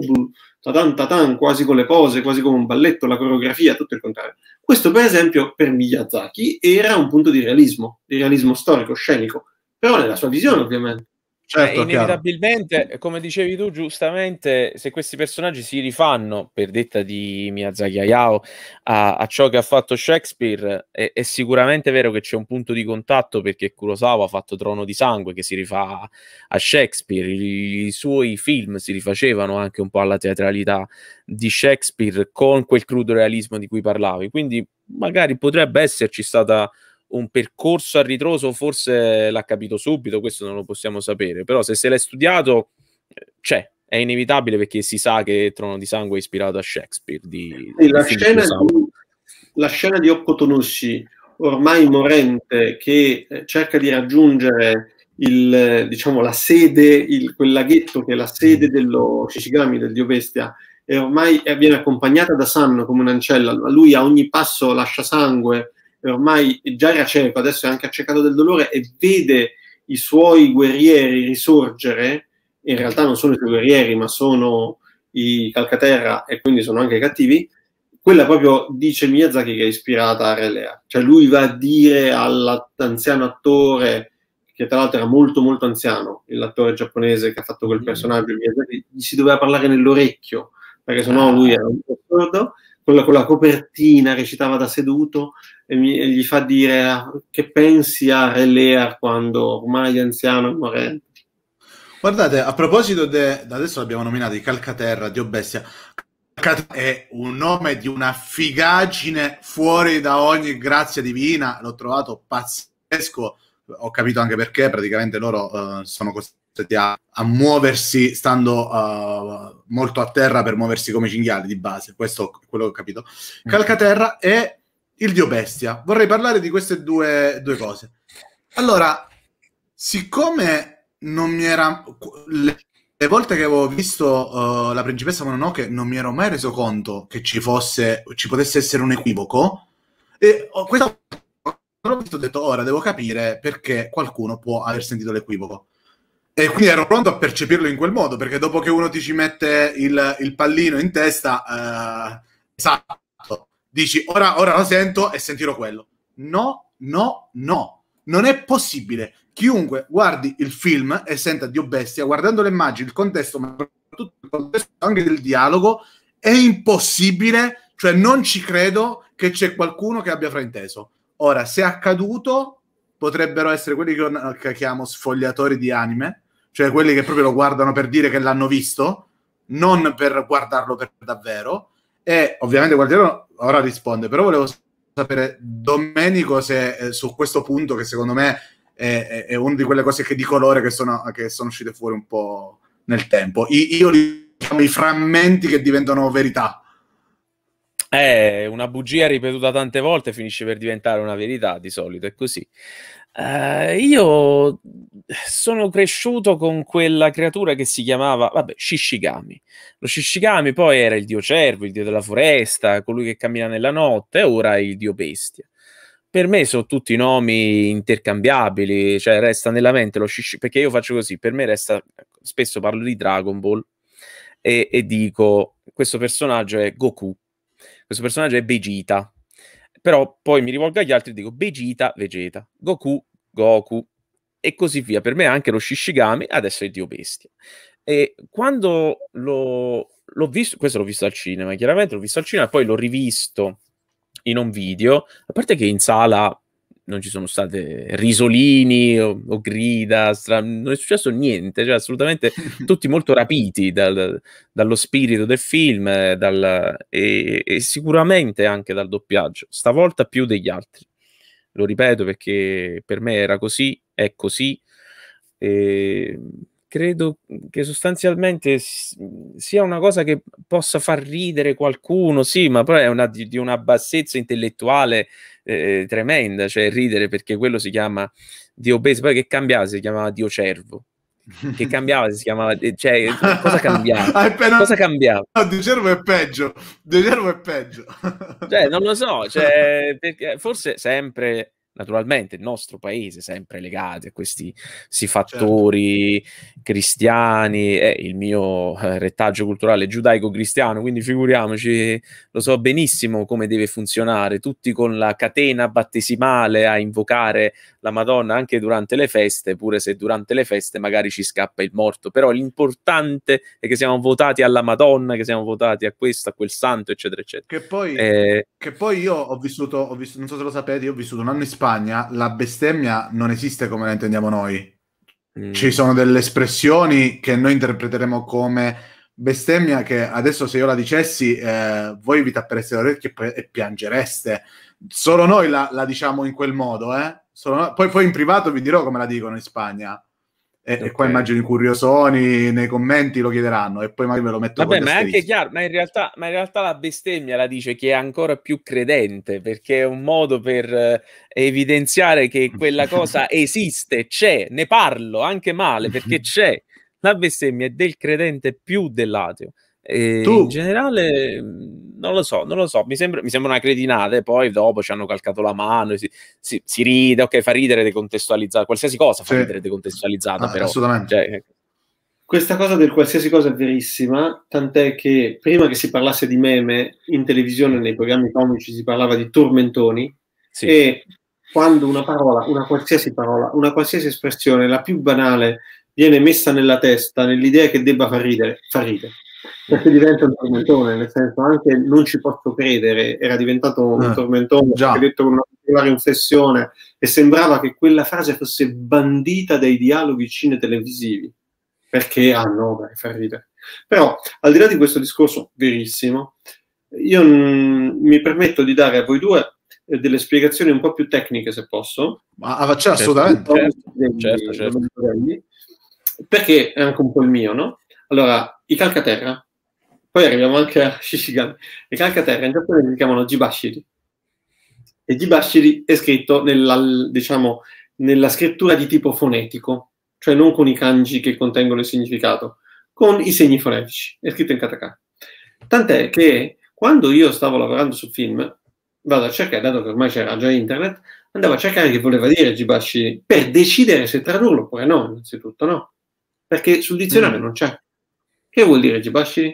tatan tatan, quasi con le pose, quasi come un balletto, la coreografia, tutto il contrario. Questo, per esempio, per Miyazaki era un punto di realismo, di realismo storico, scenico, però nella sua visione, ovviamente. Certo, eh, inevitabilmente, chiaro. come dicevi tu giustamente, se questi personaggi si rifanno, per detta di Miyazaki Hayao, a, a ciò che ha fatto Shakespeare, è, è, sicuramente vero che c'è un punto di contatto perché Kurosawa ha fatto Trono di Sangue che si rifà a Shakespeare, I, i suoi film si rifacevano anche un po' alla teatralità di Shakespeare con quel crudo realismo di cui parlavi, quindi magari potrebbe esserci stata un percorso a ritroso forse l'ha capito subito, questo non lo possiamo sapere, però se se l'è studiato c'è, è inevitabile perché si sa che Trono di Sangue è ispirato a Shakespeare. Di, sì, la, scena di, la, scena di, Okkotonushi, ormai morente, che eh, cerca di raggiungere il, diciamo, la sede, il, quel laghetto che è la sede dello Shishigami, del dio bestia, e ormai viene accompagnata da San come un'ancella, lui a ogni passo lascia sangue, ormai già era cieco, adesso è anche accecato del dolore e vede i suoi guerrieri risorgere, in realtà non sono i suoi guerrieri, ma sono i Calcaterra e quindi sono anche cattivi, quella proprio dice Miyazaki che è ispirata a Relea. Cioè lui va a dire all'anziano attore, che tra l'altro era molto molto anziano, l'attore giapponese che ha fatto quel mm. personaggio, Miyazaki, gli si doveva parlare nell'orecchio, perché sennò lui era un po' sordo, con la, con la copertina recitava da seduto e, mi, e gli fa dire ah, che pensi a Re Lear quando ormai è anziano e morente. Guardate, a proposito, de, adesso l'abbiamo nominato di Calcaterra, Dio Bestia, è un nome di una figaggine fuori da ogni grazia divina, l'ho trovato pazzesco, ho capito anche perché, praticamente loro uh, sono costretti a, a, muoversi stando uh, molto a terra per muoversi come cinghiali di base, questo è quello che ho capito. Mm. Calcaterra è il dio bestia. Vorrei parlare di queste due, due cose. Allora, siccome non mi era... Le, le volte che avevo visto uh, la principessa Mononoke non mi ero mai reso conto che ci fosse, ci potesse essere un equivoco. E oh, questa ho ho detto ora devo capire perché qualcuno può aver sentito l'equivoco. E quindi ero pronto a percepirlo in quel modo, perché dopo che uno ti ci mette il, il pallino in testa, uh, esatto, dici ora, ora lo sento e sentirò quello. No, no, no, non è possibile. Chiunque guardi il film e senta Dio Bestia, guardando le immagini, il contesto, ma soprattutto il contesto anche del dialogo, è impossibile, cioè non ci credo che c'è qualcuno che abbia frainteso. Ora, se è accaduto, potrebbero essere quelli che, che chiamo sfogliatori di anime, cioè quelli che proprio lo guardano per dire che l'hanno visto, non per guardarlo per davvero. E ovviamente qualcuno ora risponde, però volevo sapere Domenico se eh, su questo punto che secondo me è, è, è, una di quelle cose che di colore che sono, che sono uscite fuori un po' nel tempo. I, io li chiamo i frammenti che diventano verità. Eh, una bugia ripetuta tante volte finisce per diventare una verità, di solito è così. Uh, io sono cresciuto con quella creatura che si chiamava, vabbè, Shishigami. Lo Shishigami poi era il dio cervo, il dio della foresta, colui che cammina nella notte, e ora è il dio bestia. Per me sono tutti nomi intercambiabili, cioè resta nella mente lo Shishigami, perché io faccio così, per me resta, spesso parlo di Dragon Ball e, e dico, questo personaggio è Goku, questo personaggio è Vegeta, però poi mi rivolgo agli altri e dico Vegeta, Vegeta, Goku, Goku e così via. Per me anche lo Shishigami adesso è Dio Bestia. E quando l'ho, l'ho visto, questo l'ho visto al cinema, chiaramente l'ho visto al cinema, poi l'ho rivisto in un video, a parte che in sala non ci sono state risolini o, o grida, stra- non è successo niente, cioè assolutamente tutti molto rapiti dal, dallo spirito del film dal, e, e, sicuramente anche dal doppiaggio, stavolta più degli altri. Lo ripeto perché per me era così, è così. E credo che sostanzialmente sia una cosa che possa far ridere qualcuno, sì, ma poi è una, di, di una bassezza intellettuale eh, tremenda, cioè ridere perché quello si chiama Dio Base, poi che cambiava si chiamava Dio Cervo. Che cambiava si chiamava, eh, cioè cosa cambiava? Appena... Cosa cambiava? No, Dio Cervo è peggio, Dio Cervo è peggio. cioè, non lo so, cioè, perché forse sempre naturalmente il nostro paese sempre legato a questi, questi fattori certo. cristiani, è il mio eh, retaggio culturale giudaico-cristiano, quindi figuriamoci, lo so benissimo come deve funzionare, tutti con la catena battesimale a invocare la Madonna anche durante le feste, pure se durante le feste magari ci scappa il morto, però l'importante è che siamo votati alla Madonna, che siamo votati a questo, a quel santo, eccetera, eccetera. Che poi, eh, che poi io ho vissuto, ho vissuto, non so se lo sapete, io ho vissuto un anno in Spagna, la bestemmia non esiste come la intendiamo noi. Mm. Ci sono delle espressioni che noi interpreteremo come bestemmia che adesso se io la dicessi eh, voi vi tappereste le orecchie e piangereste. Solo noi la, la diciamo in quel modo, eh? Solo, poi, poi in privato vi dirò come la dicono in Spagna. E, okay. e, qua immagino i curiosoni nei commenti lo chiederanno e poi magari ve lo metto Vabbè, ma è anche chiaro, ma in, realtà, ma in realtà la bestemmia la dice che è ancora più credente perché è un modo per eh, evidenziare che quella cosa esiste, c'è, ne parlo anche male perché c'è. La bestemmia è del credente più dell'ateo. E tu... In generale, non lo so, non lo so, mi sembra, mi sembra una cretinata. E poi dopo ci hanno calcato la mano, si, si, si ride, ok, fa ridere decontestualizzata, qualsiasi cosa fa sì. ridere decontestualizzata, ah, però. Assolutamente. Cioè, questa cosa del qualsiasi cosa è verissima, tant'è che prima che si parlasse di meme in televisione, nei programmi comici, si parlava di tormentoni sì. e quando una parola, una qualsiasi parola, una qualsiasi espressione, la più banale, viene messa nella testa, nell'idea che debba far ridere, fa ridere perché diventa un tormentone, nel senso anche non ci posso credere, era diventato un eh, tormentone, già. detto con una particolare inflessione e sembrava che quella frase fosse bandita dai dialoghi cine televisivi, perché ah no, beh, fa ridere. Però al di là di questo discorso verissimo, io n- mi permetto di dare a voi due eh, delle spiegazioni un po' più tecniche se posso. Ma ah, certo, assolutamente. Certo, certo, certo. Perché è anche un po' il mio, no? Allora, i calcaterra poi arriviamo anche a Shishigan. Le calcaterre in Giappone si chiamano Jibashiri. E Jibashiri è scritto nella, diciamo, nella scrittura di tipo fonetico, cioè non con i kanji che contengono il significato, con i segni fonetici. È scritto in katakana. Tant'è che quando io stavo lavorando sul film, vado a cercare, dato che ormai c'era già internet, andavo a cercare che voleva dire Jibashiri per decidere se tradurlo oppure no, innanzitutto no. Perché sul dizionario mm. non c'è. Che vuol dire Jibashiri?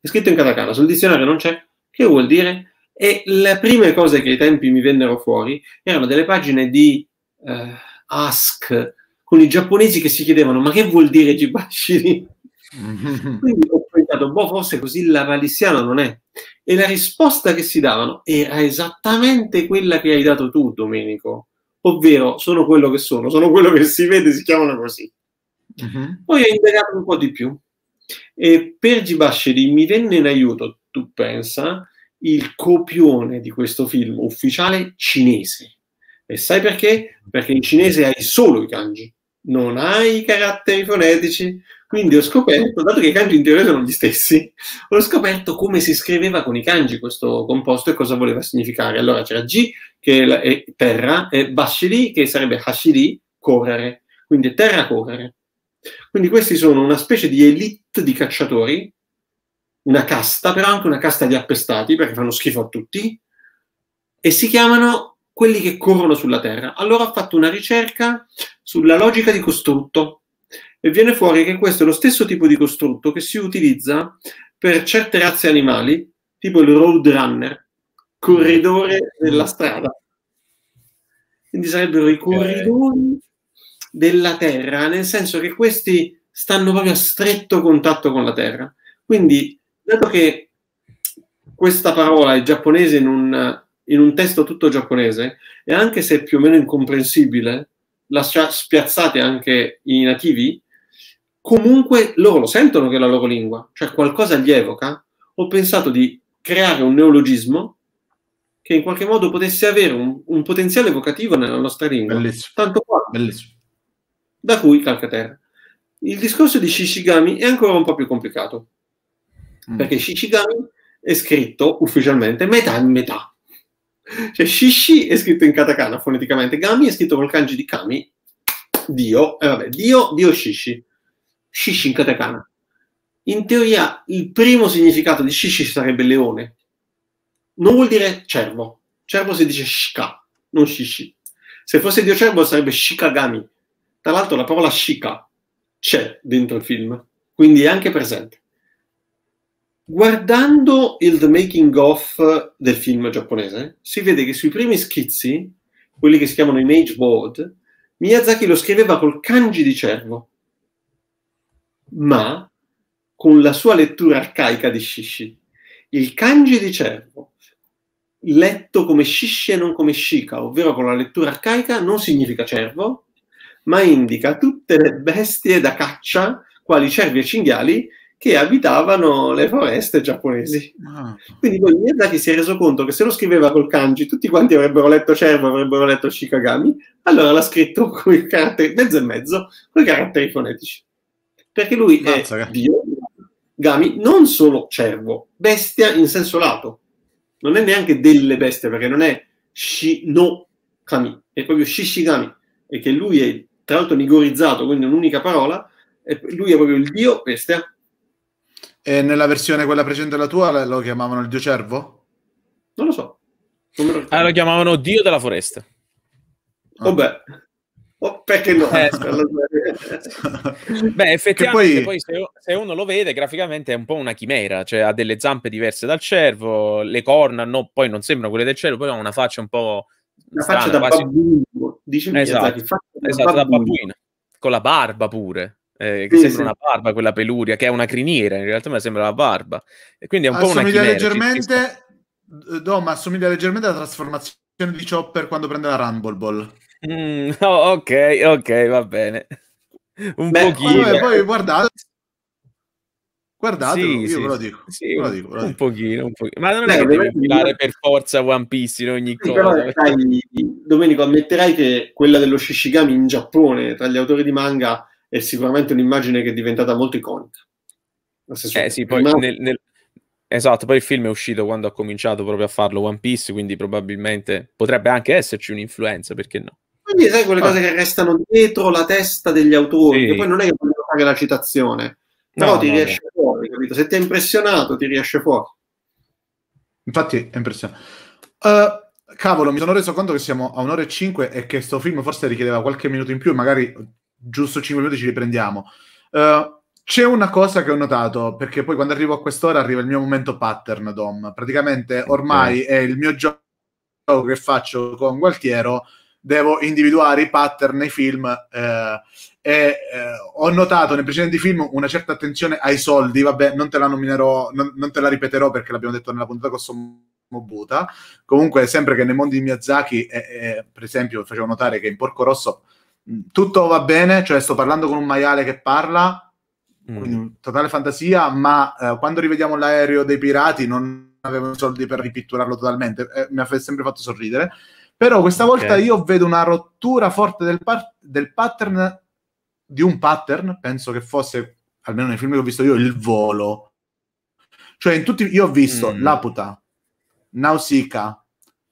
è scritto in katakana, sul dizionario non c'è, che vuol dire? E le prime cose che ai tempi mi vennero fuori erano delle pagine di eh, Ask con i giapponesi che si chiedevano ma che vuol dire Jibashiri? Quindi ho pensato, boh, forse così la valissiano non è. E la risposta che si davano era esattamente quella che hai dato tu, Domenico. Ovvero, sono quello che sono, sono quello che si vede, si chiamano così. Uh-huh. Poi ho indagato un po' di più. E per Gibashiri mi venne in aiuto, tu pensa, il copione di questo film ufficiale cinese. E sai perché? Perché in cinese hai solo i kanji, non hai i caratteri fonetici. Quindi ho scoperto, dato che i kanji in teoria sono gli stessi, ho scoperto come si scriveva con i kanji questo composto e cosa voleva significare. Allora c'era G che è terra e Bashiri che sarebbe Hashiri, correre. Quindi terra correre. Quindi questi sono una specie di elite di cacciatori, una casta, però anche una casta di appestati perché fanno schifo a tutti, e si chiamano quelli che corrono sulla terra. Allora ho fatto una ricerca sulla logica di costrutto e viene fuori che questo è lo stesso tipo di costrutto che si utilizza per certe razze animali, tipo il roadrunner, corridore della strada. Quindi sarebbero i corridori della terra, nel senso che questi stanno proprio a stretto contatto con la terra. Quindi, dato che questa parola è giapponese in un, in un testo tutto giapponese, e anche se è più o meno incomprensibile, la spiazzate anche i nativi, comunque loro lo sentono che è la loro lingua, cioè qualcosa gli evoca, ho pensato di creare un neologismo che in qualche modo potesse avere un, un potenziale evocativo nella nostra lingua. Bellissimo. Tanto qua. Bellissimo. Da cui calcaterra. Il discorso di Shishigami è ancora un po' più complicato, mm. perché Shishigami è scritto ufficialmente metà in metà. Cioè Shishi è scritto in katakana foneticamente, Gami è scritto col kanji di Kami, Dio, e eh, vabbè, Dio, Dio Shishi. Shishi in katakana. In teoria il primo significato di Shishi sarebbe leone. Non vuol dire cervo. Cervo si dice Shika, non Shishi. Se fosse Dio cervo sarebbe Shikagami. Tra l'altro la parola Shika c'è dentro il film, quindi è anche presente. Guardando il The Making of del film giapponese, si vede che sui primi schizzi, quelli che si chiamano image board, Miyazaki lo scriveva col kanji di cervo ma con la sua lettura arcaica di Shishi. Il kanji di cervo, letto come Shishi e non come Shika, ovvero con la lettura arcaica, non significa cervo, ma indica tutte le bestie da caccia, quali cervi e cinghiali, che abitavano le foreste giapponesi. Ah. Quindi poi Miyazaki si è reso conto che se lo scriveva col kanji tutti quanti avrebbero letto cervo, avrebbero letto Shikagami, allora l'ha scritto con i caratteri mezzo e mezzo, con i caratteri fonetici perché lui è Dio, Gami, non solo cervo, bestia in senso lato. Non è neanche delle bestie, perché non è shi no kami, è proprio shishigami, e che lui è tra l'altro nigorizzato, quindi un'unica parola, e lui è proprio il dio bestia. E nella versione quella precedente della tua lo chiamavano il dio cervo? Non lo so. Lo, ah, lo chiamavano dio della foresta. Vabbè. Oh, perché no? Eh, Beh, effettivamente, poi, poi se, se, uno lo vede graficamente è un po' una chimera, cioè ha delle zampe diverse dal cervo, le corna no, poi non sembrano quelle del cervo, poi ha una faccia un po'. Una strana, faccia da quasi... babbuino, dice esatto, Miyazaki, esatto, da babbuino, con la barba pure. Eh, che sì, sembra sì. una barba quella peluria, che è una criniera, in realtà mi sembra la barba. E quindi è un assomiglia po' una chimera. leggermente, Dom, assomiglia leggermente alla trasformazione di Chopper quando prende la Rumble Ball. Mm, oh, ok, ok, va bene. Un Beh, pochino. Vabbè, poi guardate. Guardate, sì, io sì, ve lo dico. Sì, ve lo dico, ve lo un, dico. Pochino, un pochino, Ma non Beh, è che devi filare per forza One Piece in ogni sì, cosa. Però, dai, Domenico, ammetterai che quella dello Shishigami in Giappone, tra gli autori di manga, è sicuramente un'immagine che è diventata molto iconica. Eh sì, poi nel, nel, Esatto, poi il film è uscito quando ha cominciato proprio a farlo One Piece, quindi probabilmente potrebbe anche esserci un'influenza, perché no? Quindi sai quelle cose che restano dietro la testa degli autori, sì. che poi non è che vogliono fare la citazione, però no, ti no, riesce no. fuori, capito? Se ti è impressionato, ti riesce fuori. Infatti è impressionante. Uh, cavolo, mi sono reso conto che siamo a un'ora e cinque e che questo film forse richiedeva qualche minuto in più, magari giusto cinque minuti ci riprendiamo. Uh, c'è una cosa che ho notato, perché poi quando arrivo a quest'ora arriva il mio momento pattern, Dom. Praticamente ormai è il mio gioco che faccio con Gualtiero devo individuare i pattern nei film eh, E eh, ho notato nei precedenti film una certa attenzione ai soldi, vabbè, non te la nominerò, non, non te la ripeterò perché l'abbiamo detto nella puntata con Sommobuta. Comunque, sempre che nei mondi di Miyazaki, eh, per esempio, facevo notare che in Porco Rosso tutto va bene, cioè sto parlando con un maiale che parla, Mm. quindi totale fantasia, ma eh, quando rivediamo l'aereo dei pirati non avevo i soldi per ripitturarlo totalmente, eh, mi ha sempre fatto sorridere. Però questa volta io vedo una rottura forte del, par- del pattern, di un pattern, penso che fosse, almeno nei film che ho visto io, il volo. Cioè, in tutti, io ho visto Mm. Laputa, Nausicaa,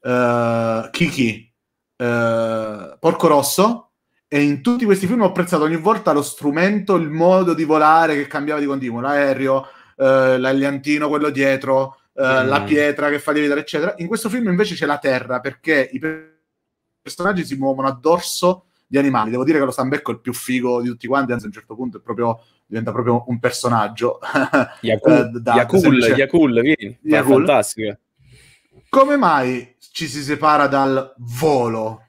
eh, Kiki, eh, Porco Rosso, e in tutti questi film ho apprezzato ogni volta lo strumento, il modo di volare che cambiava di continuo, l'aereo, eh, l'agliantino, quello dietro, eh, Mm. la pietra che fa lievitare, eccetera. In questo film invece c'è la terra, perché i per- personaggi si muovono a dorso di animali. Devo dire che lo Stambecco è il più figo di tutti quanti, anzi a un certo punto è proprio, diventa proprio un personaggio. Yakul, Eh, da- Yakul, semplice- Yakul, vieni, Yakul. fantastica. Come mai ci si separa dal volo?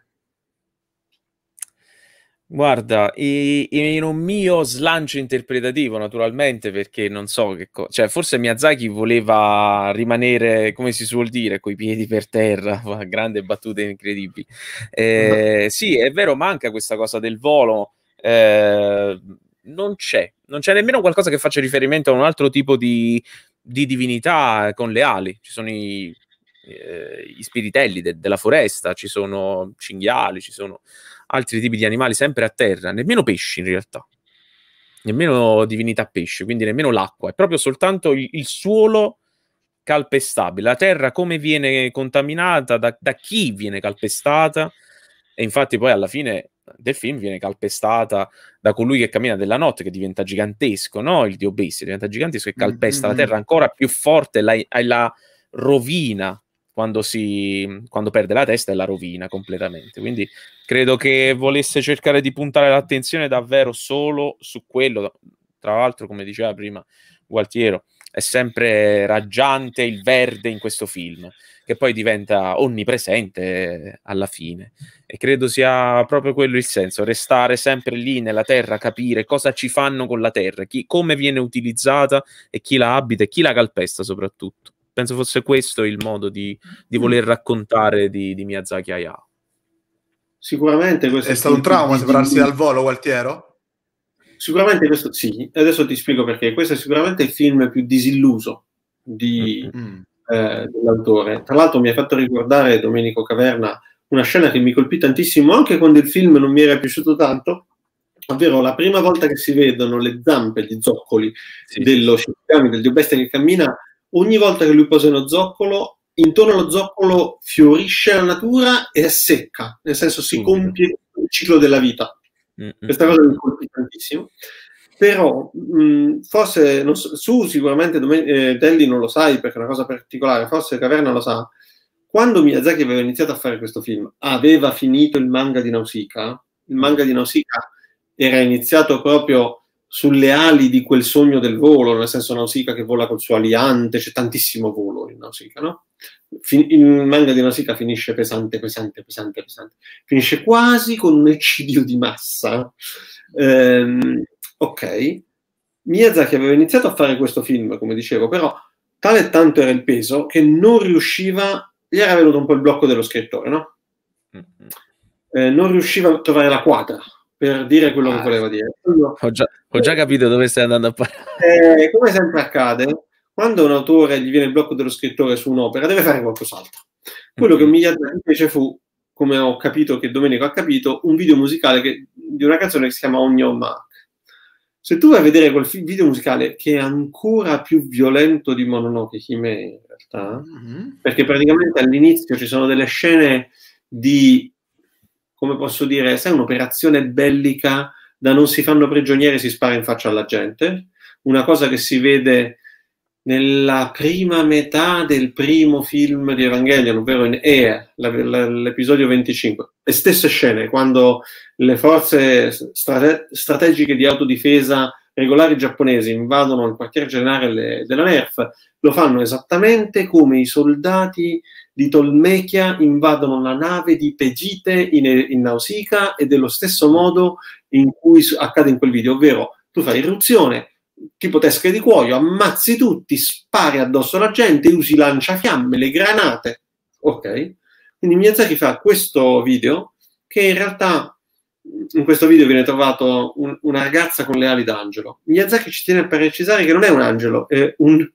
Guarda, i- in un mio slancio interpretativo, naturalmente, perché non so che cosa, cioè forse Miyazaki voleva rimanere, come si suol dire, coi piedi per terra, fa grandi battute incredibili. Eh, sì, è vero, manca questa cosa del volo, eh, non c'è, non c'è nemmeno qualcosa che faccia riferimento a un altro tipo di, di divinità con le ali. Ci sono i, eh, gli spiritelli de- della foresta, ci sono cinghiali, ci sono altri tipi di animali sempre a terra, nemmeno pesci in realtà, nemmeno divinità pesce, quindi nemmeno l'acqua, è proprio soltanto il, il suolo calpestabile, la terra come viene contaminata, da, da chi viene calpestata, e infatti poi alla fine del film viene calpestata da colui che cammina della notte, che diventa gigantesco, no? Il dio Bestia diventa gigantesco e calpesta Mm, mm, la terra ancora più forte, la, la rovina quando, si, quando perde la testa e la rovina completamente. Quindi credo che volesse cercare di puntare l'attenzione davvero solo su quello. Tra l'altro, come diceva prima Gualtiero, è sempre raggiante il verde in questo film, che poi diventa onnipresente alla fine. E credo sia proprio quello il senso, restare sempre lì nella terra, capire cosa ci fanno con la terra, chi, come viene utilizzata e chi la abita e chi la calpesta soprattutto. Penso fosse questo il modo di, di voler raccontare di, di Miyazaki Hayao. Sicuramente questo È stato un trauma di- separarsi dal volo, Gualtiero? Sicuramente questo sì, e adesso ti spiego perché. Questo è sicuramente il film più disilluso di, Mm. eh, dell'autore. Tra l'altro mi ha fatto ricordare Domenico Caverna una scena che mi colpì tantissimo anche quando il film non mi era piaciuto tanto, ovvero la prima volta che si vedono le zampe, gli zoccoli Sì. dello Shikigami, del dio bestia che cammina, ogni volta che lui posa uno zoccolo, intorno allo zoccolo fiorisce la natura e è secca, nel senso si compie il ciclo della vita. Mm-mm. Questa cosa mi colpì tantissimo. Però, mh, forse, non so, su sicuramente Domen- eh, Delli non lo sai perché è una cosa particolare, forse Caverna lo sa. Quando Miyazaki aveva iniziato a fare questo film, aveva finito il manga di Nausicaa. Il manga di Nausicaa era iniziato proprio sulle ali di quel sogno del volo, nel senso Nausicaa che vola col suo aliante, c'è tantissimo volo in Nausicaa, no? Fin- il manga di Nausicaa finisce pesante, pesante, pesante, pesante. Finisce quasi con un eccidio di massa. Ehm, ok. Miyazaki aveva iniziato a fare questo film, come dicevo, però tale e tanto era il peso che non riusciva, gli era venuto un po' il blocco dello scrittore, no? Mm-mm. Eh, non riusciva a trovare la quadra per dire quello Ah. che voleva dire. Quando- Ho già, ho già capito dove stai andando a parlare. eh, come sempre accade, quando un autore gli viene il blocco dello scrittore su un'opera, deve fare qualcos'altro. Quello che Mhm. Miyazaki fece fu, come ho capito che Domenico ha capito, un video musicale che- di una canzone che si chiama On Your Mark. Se tu vai a vedere quel video musicale, che è ancora più violento di Mononoke Hime, in realtà, Mhm. perché praticamente all'inizio ci sono delle scene di, come posso dire, sai, un'operazione bellica da non si fanno prigionieri si spara in faccia alla gente, una cosa che si vede nella prima metà del primo film di Evangelion, ovvero in Ea, l'episodio 25. Le stesse scene, quando le forze strate- strategiche di autodifesa regolari giapponesi invadono il quartier generale della NERF, lo fanno esattamente come i soldati di Tolmechia invadono la nave di Pegite in, in Nausicaa e dello stesso modo in cui accade in quel video, ovvero tu fai irruzione, tipo tesche di cuoio, ammazzi tutti, spari addosso alla gente, usi lanciafiamme, le granate, ok? Quindi Miyazaki fa questo video che in realtà in questo video viene trovato un, una ragazza con le ali d'angelo. Miyazaki ci tiene a precisare che non è un angelo, è un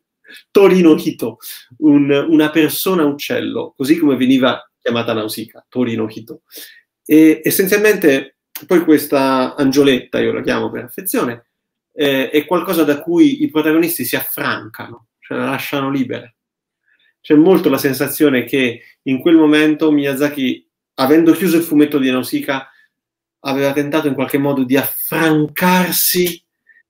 Torino Hito, un, una persona uccello, così come veniva chiamata Nausicaa, Torino Hito. E essenzialmente poi questa angioletta, io la chiamo per affezione, eh, è qualcosa da cui i protagonisti si affrancano, cioè la lasciano libera. C'è molto la sensazione che in quel momento Miyazaki, avendo chiuso il fumetto di Nausicaa, aveva tentato in qualche modo di affrancarsi,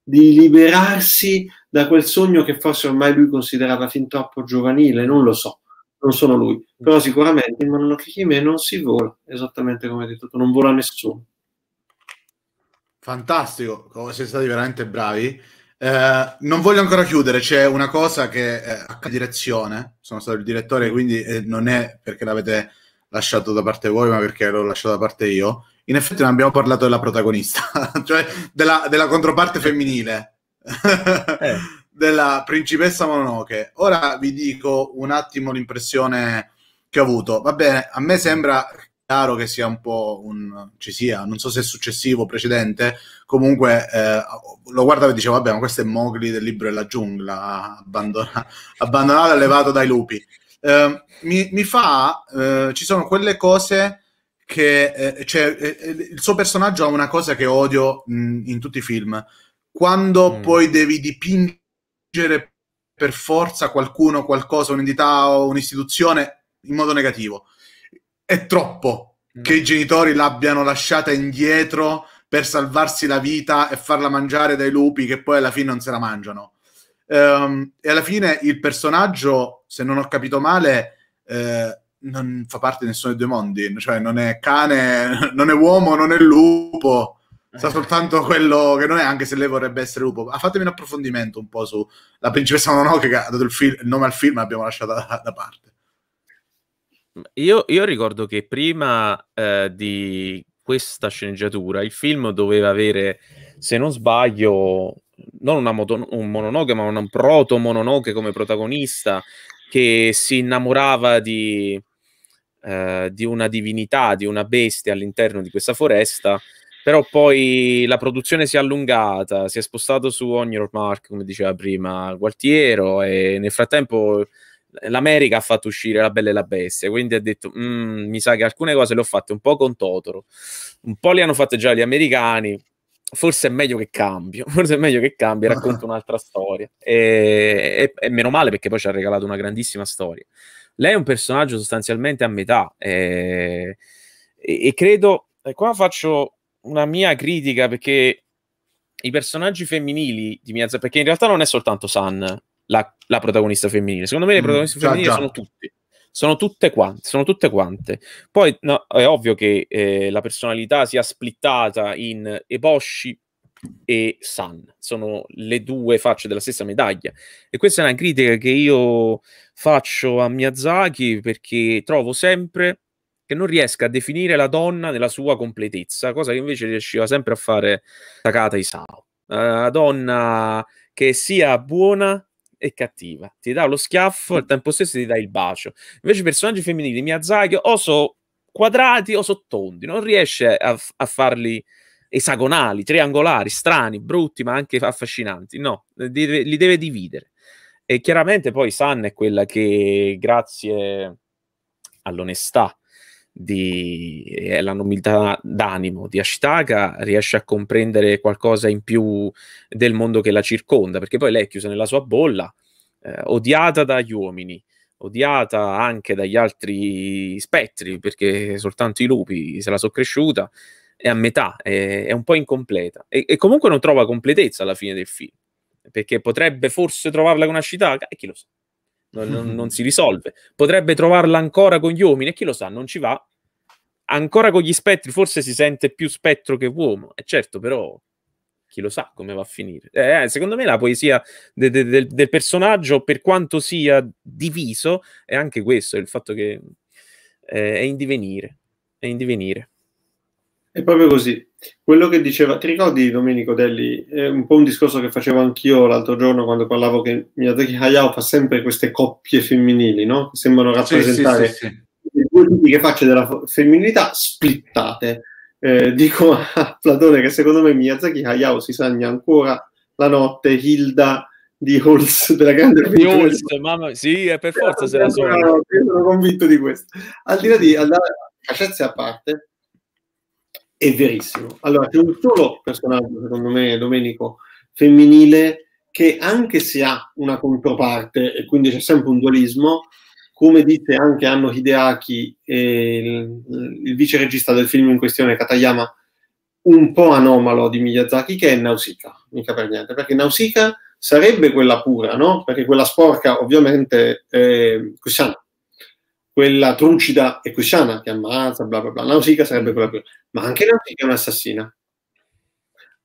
di liberarsi da quel sogno che forse ormai lui considerava fin troppo giovanile, non lo so, non sono lui, però sicuramente in Mononoke non si vola, esattamente come hai detto non vola nessuno. Fantastico, siete stati veramente bravi. Eh, non voglio ancora chiudere, c'è una cosa che eh, a direzione, sono stato il direttore, quindi eh, non è perché l'avete lasciato da parte voi, ma perché l'ho lasciato da parte io. In effetti non abbiamo parlato della protagonista, cioè della, della controparte femminile, eh. della principessa Mononoke. Ora vi dico un attimo l'impressione che ho avuto. Va bene, a me sembra chiaro che sia un po' un ci sia, non so se è successivo o precedente, comunque eh, lo guardavo e dicevo, vabbè, ma questo è Mowgli del libro della giungla, abbandona, abbandonato e levato dai lupi. Eh, mi, mi, fa, eh, ci sono quelle cose che, eh, cioè, eh, il suo personaggio ha una cosa che odio mh, in tutti i film, quando mm. poi devi dipingere per forza qualcuno, qualcosa, un'entità o un'istituzione in modo negativo è troppo mm. che i genitori l'abbiano lasciata indietro per salvarsi la vita e farla mangiare dai lupi che poi alla fine non se la mangiano. Um, e alla fine il personaggio, se non ho capito male, eh, non fa parte di nessuno dei due mondi, cioè non è cane, non è uomo, non è lupo, sa soltanto quello che non è, anche se lei vorrebbe essere lupo. Ha fatemi un approfondimento un po' su la principessa Mononoke che ha dato il, film, il nome al film e l'abbiamo lasciata da, da parte. Io, io ricordo che prima eh, di questa sceneggiatura il film doveva avere, se non sbaglio, non una moto, un mononoke, ma un proto mononoke come protagonista che si innamorava di, eh, di una divinità, di una bestia all'interno di questa foresta. Però poi la produzione si è allungata, si è spostato su Onion Mark, come diceva prima Gualtiero, e nel frattempo l'America ha fatto uscire la Bella e la Bestia, quindi ha detto, mm, mi sa che alcune cose le ho fatte un po' con Totoro, un po' le hanno fatte già gli americani, forse è meglio che cambio, forse è meglio che cambi, racconto un'altra storia. E, e, e, meno male perché poi ci ha regalato una grandissima storia. Lei è un personaggio sostanzialmente a metà e, e credo, e qua faccio una mia critica perché i personaggi femminili di Miyazaki, perché in realtà non è soltanto San la, la protagonista femminile. Secondo me le mm, protagoniste mm, femminili già, sono tutte. Sono tutte quante, sono tutte quante. Poi no, è ovvio che eh, la personalità sia splittata in Eboshi e San, sono le due facce della stessa medaglia. E questa è una critica che io faccio a Miyazaki perché trovo sempre che non riesca a definire la donna nella sua completezza, cosa che invece riusciva sempre a fare Takata Isao. Una donna che sia buona e cattiva. Ti dà lo schiaffo, al tempo stesso ti dà il bacio. Invece i personaggi femminili Miyazaki o sono quadrati o sono tondi, non riesce a, a farli esagonali, triangolari, strani, brutti, ma anche affascinanti. No, li deve dividere. E chiaramente poi San è quella che, grazie all'onestà di, e alla nobiltà d'animo di Ashitaka, riesce a comprendere qualcosa in più del mondo che la circonda, perché poi lei è chiusa nella sua bolla, eh, odiata dagli uomini, odiata anche dagli altri spettri, perché soltanto i lupi se la sono cresciuta, è a metà, è, è un po' incompleta. E, e, comunque non trova completezza alla fine del film, perché potrebbe forse trovarla con Ashitaka, e chi lo sa non, non, non, si risolve. Potrebbe trovarla ancora con gli uomini, e chi lo sa, non ci va. Ancora con gli spettri, forse si sente più spettro che uomo, e certo, però chi lo sa come va a finire. Eh, secondo me la poesia de- de- de- del personaggio, per quanto sia diviso, è anche questo, il fatto che eh, è in divenire. È in divenire. È proprio così. Quello che diceva, ti ricordi Domenico Delli? È un po' un discorso che facevo anch'io l'altro giorno quando parlavo che Miyazaki Hayao fa sempre queste coppie femminili, no? Che sembrano rappresentare sì, sì, sì, i due tipi che faccia della femminilità splittate. Eh, dico a Platone che secondo me Miyazaki Hayao si sagna ancora la notte Hilda di Holz della grande di mamma, sì, è per forza se la sono. sono convinto di questo. Al di là di andare a parte, è verissimo. Allora, c'è un solo personaggio, secondo me, Domenico, femminile, che anche se ha una controparte, e quindi c'è sempre un dualismo, come dice anche Anno Hideaki, il, il vice regista del film in questione, Katayama, un po' anomalo di Miyazaki, che è Nausicaa, mica per niente, perché Nausicaa sarebbe quella pura, no? Perché quella sporca ovviamente è Kushan, quella truncida e Kushan che ammazza, bla bla bla. Nausicaa sarebbe quella pura, ma anche Nausicaa è un'assassina.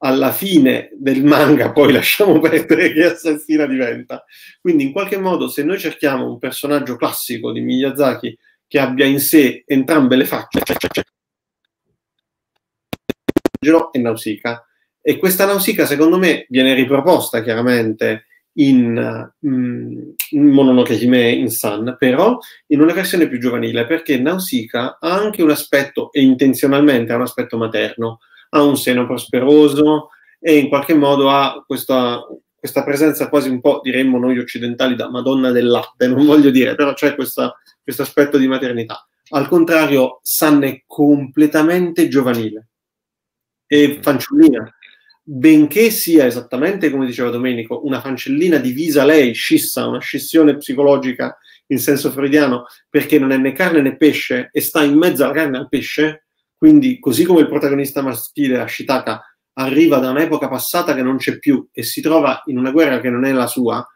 Alla fine del manga poi lasciamo perdere che assassina diventa. Quindi in qualche modo se noi cerchiamo un personaggio classico di Miyazaki che abbia in sé entrambe le facce, è Nausicaa e questa Nausicaa, secondo me, viene riproposta chiaramente in, mm, in Mononoke Hime in Sun, però in una versione più giovanile, perché Nausicaa ha anche un aspetto, e intenzionalmente ha un aspetto materno, ha un seno prosperoso e in qualche modo ha questa, questa presenza quasi un po', diremmo noi occidentali, da Madonna del latte, non voglio dire, però c'è questo aspetto di maternità. Al contrario, Sun è completamente giovanile. E fanciullina benché sia esattamente come diceva Domenico, una fancellina divisa lei, scissa, una scissione psicologica in senso freudiano, perché non è né carne né pesce e sta in mezzo alla carne e al pesce, quindi così come il protagonista maschile, Ashitaka, arriva da un'epoca passata che non c'è più e si trova in una guerra che non è la sua,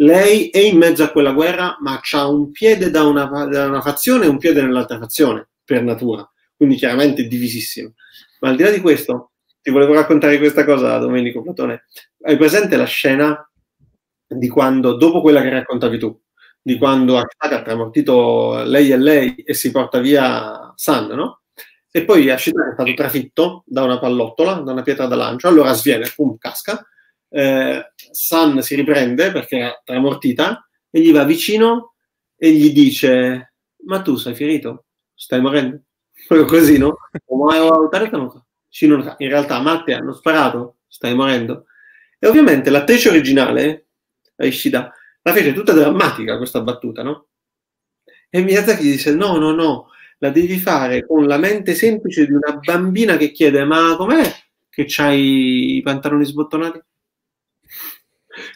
lei è in mezzo a quella guerra, ma ha un piede da una, da una fazione e un piede nell'altra fazione, per natura, quindi chiaramente divisissimo. Ma al di là di questo, ti volevo raccontare questa cosa, Domenico Platone. Hai presente la scena di quando, dopo quella che raccontavi tu, di quando Ashitaka ha tramortito lei e lei e si porta via San, no? E poi Ashitaka è stato trafitto da una pallottola, da una pietra da lancio, allora sviene, pum, casca. Eh, San si riprende perché è tramortita e gli va vicino e gli dice: Ma tu sei ferito? Stai morendo? Così, no? Ma in realtà Matte hanno sparato, stai morendo. E ovviamente l'attrice originale, Ishida, la fece tutta drammatica questa battuta, no? E Miyazaki dice no, no, no, la devi fare con la mente semplice di una bambina che chiede ma com'è che c'hai i pantaloni sbottonati?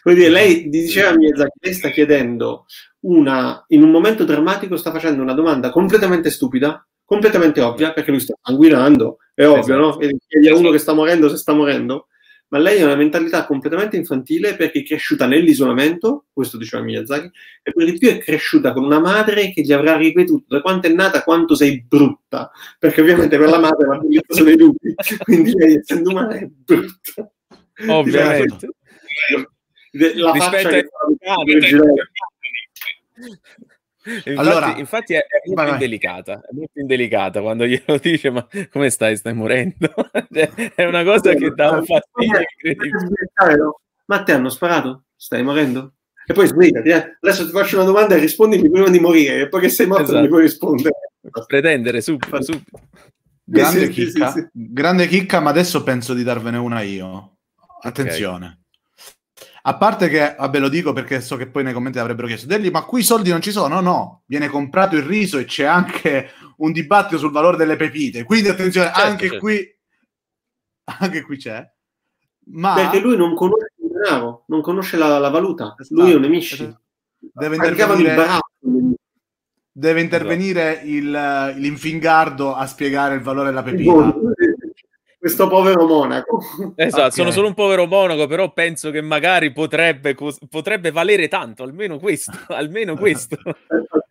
Vuol dire, lei diceva a Miyazaki, lei sta chiedendo una, in un momento drammatico sta facendo una domanda completamente stupida, completamente ovvia, perché lui sta sanguinando, è ovvio, esatto. no? E chiedi a uno che sta morendo se sta morendo, ma lei ha una mentalità completamente infantile perché è cresciuta nell'isolamento, questo diceva Miyazaki, e per di più è cresciuta con una madre che gli avrà ripetuto da quanto è nata quanto sei brutta, perché ovviamente per la madre la bellezza sono i lupi, quindi lei essendo umana è brutta. Ovviamente. La faccia che Infatti, allora, infatti è, è, molto vai, indelicata, è molto indelicata quando glielo dice ma come stai? Stai morendo? Cioè, è una cosa che dà un fastidio incredibile. Ma ti hanno sparato? Stai morendo? E poi sbrigati, eh. adesso ti faccio una domanda e rispondimi prima di morire, e poi che sei morto esatto. mi puoi rispondere. Pretendere subito, subito. Grande, sì, chicca, sì, sì, grande chicca, ma adesso penso di darvene una io. Attenzione. Okay. A parte che, vabbè, lo dico perché so che poi nei commenti avrebbero chiesto, Delli, ma qui i soldi non ci sono? No, no, viene comprato il riso e c'è anche un dibattito sul valore delle pepite. Quindi attenzione, certo, anche certo. qui anche qui c'è. Ma... Perché lui non conosce il denaro, non conosce la, la valuta, esatto, lui è un emisci. Esatto. Deve intervenire, deve intervenire il, l'infingardo a spiegare il valore della pepita questo povero monaco. Esatto, okay. sono solo un povero monaco, però penso che magari potrebbe, potrebbe valere tanto, almeno questo, almeno questo.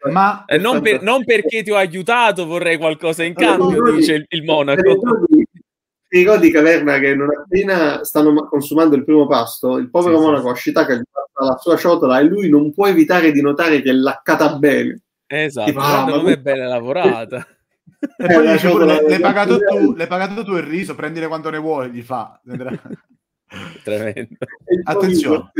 Ma eh, non, per, non, perché ti ho aiutato vorrei qualcosa in cambio, dice il, il monaco. Ti ricordi Caverna che non appena stanno consumando il primo pasto, il povero sì, monaco sì. Ashitaka gli passa la sua ciotola e lui non può evitare di notare che è laccata bene. Esatto, tipo, ah, guarda com'è bella lavorata. E poi dice pure, le, le, pagato tu, le pagato tu il riso, prendile quanto ne vuoi, gli fa. Tremendo. Attenzione.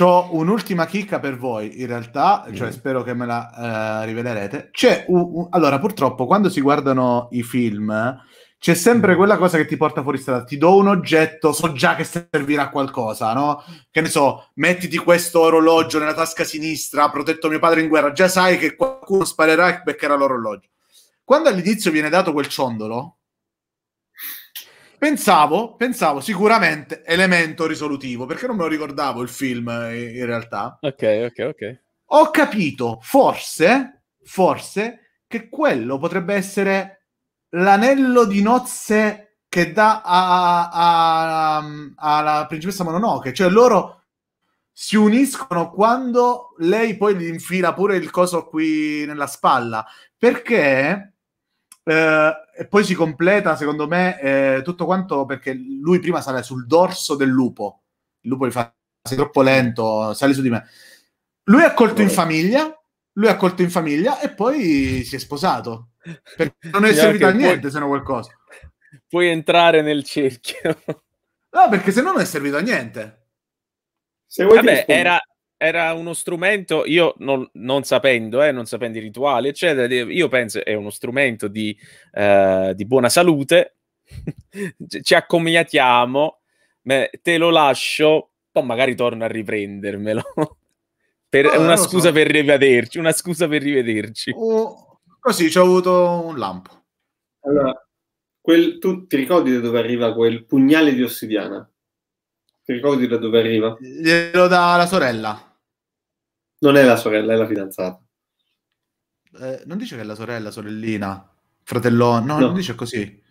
Ho un'ultima chicca per voi, in realtà, cioè mm. spero che me la uh, rivelerete. C'è un, un, allora, purtroppo, quando si guardano i film, c'è sempre mm. quella cosa che ti porta fuori strada. Ti do un oggetto, so già che servirà a qualcosa, no? Che ne so, mettiti questo orologio nella tasca sinistra, protetto mio padre in guerra, già sai che qualcuno sparerà e beccherà l'orologio. Quando all'inizio viene dato quel ciondolo, Pensavo, pensavo sicuramente elemento risolutivo, perché non me lo ricordavo il film eh, in realtà. Ok, ok, ok. Ho capito, forse, forse, che quello potrebbe essere l'anello di nozze che dà alla principessa Mononoke, cioè loro si uniscono quando lei poi gli infila pure il coso qui nella spalla, perché eh, e poi si completa, secondo me, eh, tutto quanto perché lui prima sale sul dorso del lupo. Il lupo gli fa sei troppo lento, sali su di me. Lui è accolto in famiglia, lui è accolto in famiglia e poi si è sposato. Perché non è servito a niente puoi, se non qualcosa. Puoi entrare nel cerchio. No, perché se no non è servito a niente. Se vuoi Vabbè, era, era uno strumento, io non, non sapendo, eh, non sapendo i rituali, eccetera, io penso è uno strumento di, eh, di buona salute, ci accomiatiamo, te lo lascio, poi magari torno a riprendermelo. per, oh, una scusa so. per rivederci, una scusa per rivederci. Oh, così ci ho avuto un lampo. Allora, quel, tu ti ricordi da dove arriva quel pugnale di ossidiana? Ti ricordi da dove arriva? Glielo dà la sorella. Non è la sorella, è la fidanzata. Eh, non dice che è la sorella, sorellina, fratello, no, no. non dice così.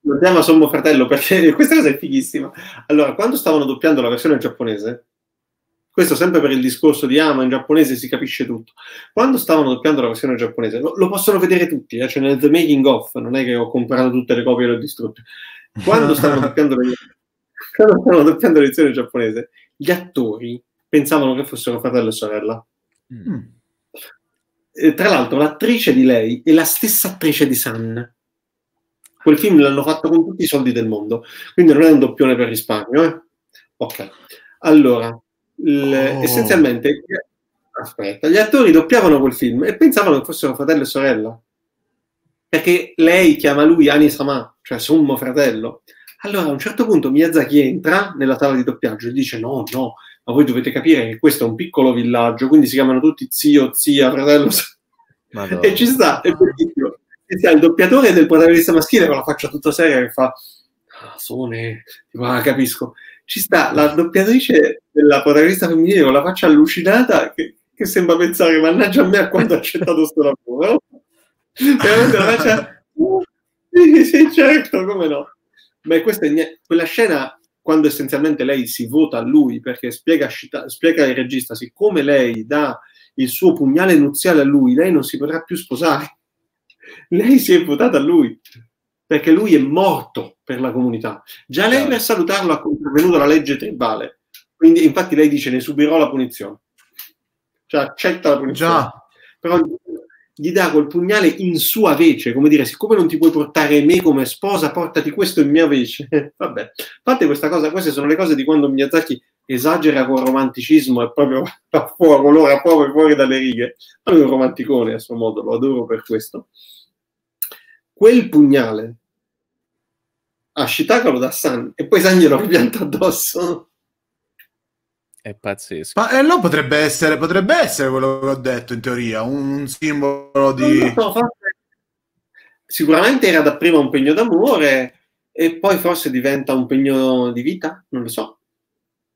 Non chiama sommo fratello perché questa cosa è fighissima. Allora, quando stavano doppiando la versione giapponese, questo sempre per il discorso di ama, ah, in giapponese si capisce tutto. Quando stavano doppiando la versione giapponese, lo, lo possono vedere tutti, eh? cioè nel The Making of, non è che ho comprato tutte le copie e le ho distrutte. Quando stavano doppiando, le, quando stavano doppiando l'edizione giapponese, gli attori pensavano che fossero fratello e sorella. Mm. E, tra l'altro, l'attrice di lei è la stessa attrice di San. Quel film l'hanno fatto con tutti i soldi del mondo, quindi non è un doppione per risparmio. Eh? Ok, allora, l- oh. essenzialmente, aspetta, gli attori doppiavano quel film e pensavano che fossero fratello e sorella. Perché lei chiama lui Ani Sama, cioè sommo fratello. Allora a un certo punto Miyazaki entra nella sala di doppiaggio e dice no, no, ma voi dovete capire che questo è un piccolo villaggio, quindi si chiamano tutti zio, zia, fratello. Madonna. E ci sta, è bellissimo. E sta il doppiatore del protagonista maschile con la faccia tutta seria che fa ah, Sone, ah, capisco. Ci sta la doppiatrice della protagonista femminile con la faccia allucinata che, che sembra pensare mannaggia a me a quanto ha accettato sto lavoro. Veramente la faccia... sì, sì, certo, come no. Ma questa è niente. quella scena quando essenzialmente lei si vota a lui perché spiega, spiega al regista, siccome lei dà il suo pugnale nuziale a lui, lei non si potrà più sposare. Lei si è votata a lui perché lui è morto per la comunità. Già lei per salutarlo ha contravvenuto la legge tribale. Quindi, infatti, lei dice: Ne subirò la punizione. Cioè, accetta la punizione. Già. Però gli dà col pugnale in sua vece, come dire, siccome non ti puoi portare me come sposa, portati questo in mia vece. Vabbè, fate questa cosa, queste sono le cose di quando Miyazaki esagera con romanticismo e proprio fa fuoco, l'ora proprio fuori dalle righe. Ma lui è un romanticone a suo modo, lo adoro per questo. Quel pugnale a Shitaka lo dà San e poi San glielo pianta addosso. È pazzesco. Ma eh, no, potrebbe essere, potrebbe essere quello che ho detto in teoria, un, un simbolo di... No, no, sicuramente era dapprima un pegno d'amore e poi forse diventa un pegno di vita, non lo so.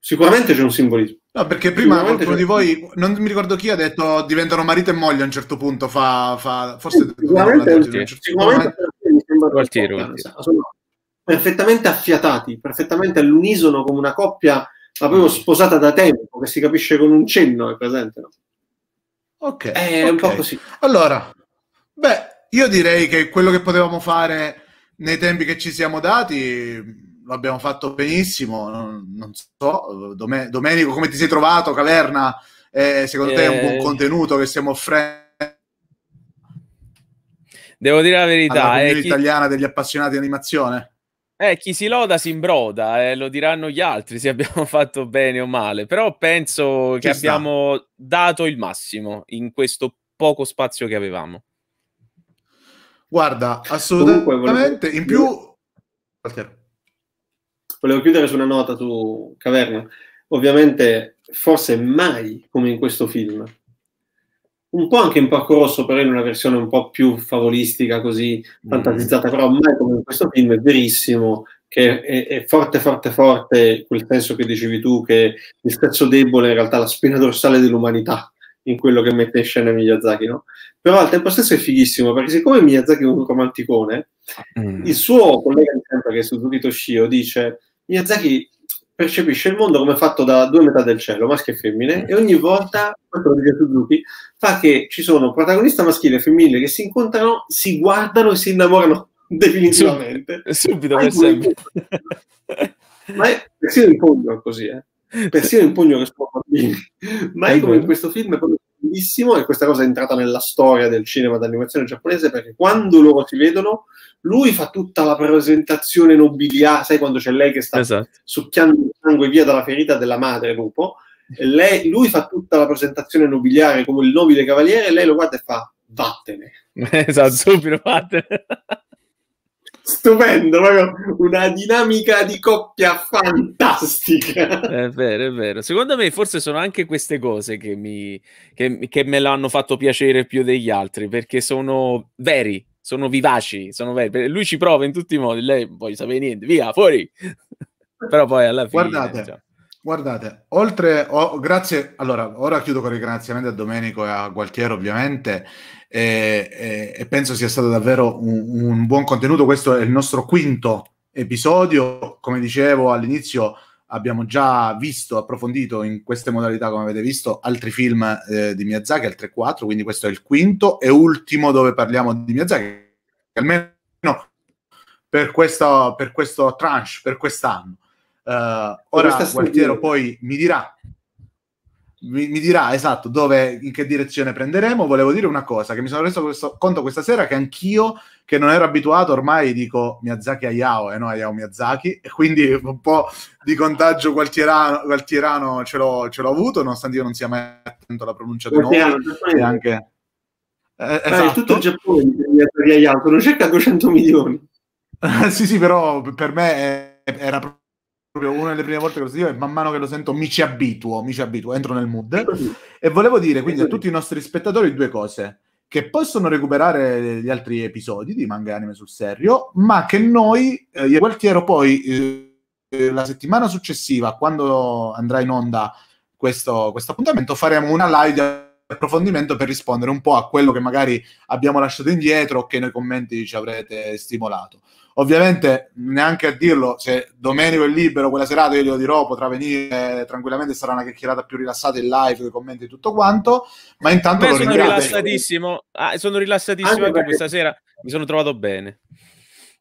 Sicuramente c'è un simbolismo. No, perché prima qualcuno di voi, non mi ricordo chi, ha detto diventano marito e moglie a un certo punto, fa, fa forse... Sicuramente, certo sono perfettamente affiatati, perfettamente all'unisono come una coppia l'avevo sposata da tempo, che si capisce con un cenno, è presente, no? Ok. È okay. un po' così. Allora, beh, io direi che quello che potevamo fare nei tempi che ci siamo dati lo abbiamo fatto benissimo. Non, non so, Domenico, come ti sei trovato? Caverna, eh, secondo eh... te è un buon eh. contenuto che stiamo offrendo? devo dire la verità. Alla eh, chi... italiana degli appassionati di animazione? Eh, chi si loda si imbroda, eh, lo diranno gli altri se abbiamo fatto bene o male, però penso che Ci abbiamo sta. dato il massimo in questo poco spazio che avevamo. Guarda, assolutamente, in più... Volevo chiudere su una nota su Caverna. Ovviamente, forse mai come in questo film. Un po' anche in Porco Rosso, però in una versione un po' più favolistica, così fantasizzata, però mai come in questo film, è verissimo che è, è, forte, forte, forte quel senso che dicevi tu, che il pezzo debole è in realtà la spina dorsale dell'umanità in quello che mette in scena Miyazaki, no? Però al tempo stesso è fighissimo, perché siccome Miyazaki è un romanticone, mm. il suo collega di sempre, che è Suzuki Toshio, dice Miyazaki percepisce il mondo come fatto da due metà del cielo, maschio e femmine, e ogni volta, questo lo dice Suzuki, fa che ci sono protagonista maschile e femminile che si incontrano, si guardano e si innamorano definitivamente. Subito, per sempre. Ma è persino in pugno così, eh. Persino in pugno che sono bambini. Ma è come in questo film è proprio bellissimo e questa cosa è entrata nella storia del cinema d'animazione giapponese perché quando loro si vedono lui fa tutta la presentazione nobiliare, sai quando c'è lei che sta esatto. succhiando il sangue via dalla ferita della madre lupo, lei, lui fa tutta la presentazione nobiliare come il nobile cavaliere e lei lo guarda e fa vattene. Esatto, subito vattene. Stupendo, proprio una dinamica di coppia fantastica. È vero, è vero. Secondo me forse sono anche queste cose che, mi, che, che me l'hanno fatto piacere più degli altri, perché sono veri, sono vivaci, sono veri. Lui ci prova in tutti i modi, lei poi sapere niente, via, fuori. Però poi alla fine... Guardate, cioè... guardate, oltre... Oh, grazie, allora, ora chiudo con i ringraziamenti a Domenico e a Gualtiero ovviamente, e, e, e penso sia stato davvero un, un buon contenuto. Questo è il nostro quinto episodio, come dicevo all'inizio abbiamo già visto, approfondito in queste modalità, come avete visto, altri film eh, di Miyazaki, altre quattro, quindi questo è il quinto e ultimo dove parliamo di Miyazaki, almeno per, questo, per questo tranche, per quest'anno. Uh, ora Gualtiero poi mi dirà, mi, mi, dirà esatto dove, in che direzione prenderemo. Volevo dire una cosa che mi sono reso questo, conto questa sera che anch'io, che non ero abituato, ormai dico Miyazaki Hayao e eh, no Hayao Miyazaki, e quindi un po' di contagio gualtierano, gualtierano ce, l'ho, ce l'ho avuto, nonostante io non sia mai attento alla pronuncia del nome. E anche... Eh, esatto. tutto il Giappone Miyazaki Hayao, sono circa 200 milioni. sì, sì, però per me era proprio proprio una delle prime volte che lo sentivo e man mano che lo sento mi ci abituo, mi ci abituo, entro nel mood. E volevo dire quindi a tutti i nostri spettatori due cose. Che possono recuperare gli altri episodi di manga anime sul serio, ma che noi, eh, io e Gualtiero, poi eh, la settimana successiva, quando andrà in onda questo, questo appuntamento, faremo una live approfondimento per rispondere un po' a quello che magari abbiamo lasciato indietro o che nei commenti ci avrete stimolato. Ovviamente, neanche a dirlo, se Domenico è libero quella serata, io glielo dirò, potrà venire tranquillamente, sarà una chiacchierata più rilassata in live, con i commenti e tutto quanto, ma intanto Beh, sono rilassatissimo, ah, sono rilassatissimo anche, anche questa sera, mi sono trovato bene.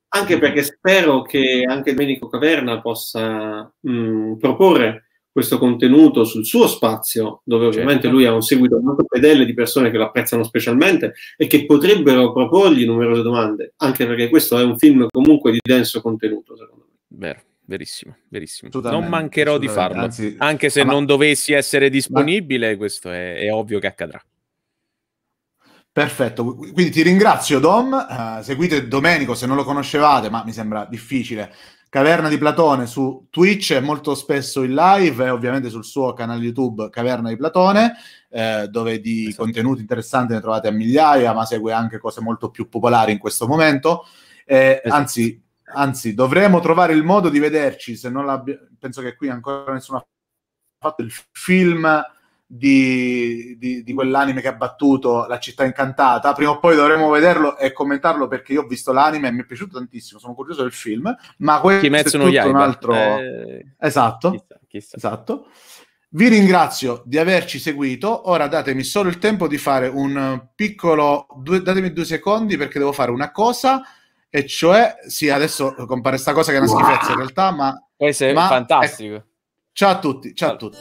Anche perché spero che anche Domenico Caverna possa mh, proporre questo contenuto sul suo spazio, dove ovviamente certo. lui ha un seguito molto fedele di persone che lo apprezzano specialmente e che potrebbero proporgli numerose domande, anche perché questo è un film comunque di denso contenuto, secondo me. Vero, verissimo, verissimo. Non mancherò di farlo, Anzi, anche se ma... non dovessi essere disponibile, ma... questo è, è, ovvio che accadrà. Perfetto, quindi ti ringrazio Dom, uh, seguite Domenico se non lo conoscevate, ma mi sembra difficile Caverna di Platone su Twitch e molto spesso in live e ovviamente sul suo canale YouTube Caverna di Platone, eh, dove di esatto. contenuti interessanti ne trovate a migliaia, ma segue anche cose molto più popolari in questo momento. Eh, esatto. Anzi, anzi, dovremo trovare il modo di vederci, se non l'abbiamo, penso che qui ancora nessuno ha fatto il film di, di, di, quell'anime che ha battuto La città incantata. Prima o poi dovremo vederlo e commentarlo perché io ho visto l'anime e mi è piaciuto tantissimo. Sono curioso del film. Ma questo Kimetsu è tutto Yaiba. un altro. Eh... Esatto. Chissà, chissà. esatto. Vi ringrazio di averci seguito. Ora datemi solo il tempo di fare un piccolo. Due, datemi due secondi perché devo fare una cosa. E cioè, sì, adesso compare questa cosa che è una schifezza in realtà, ma. Questo è ma, fantastico. Eh, ciao a tutti, ciao a tutti.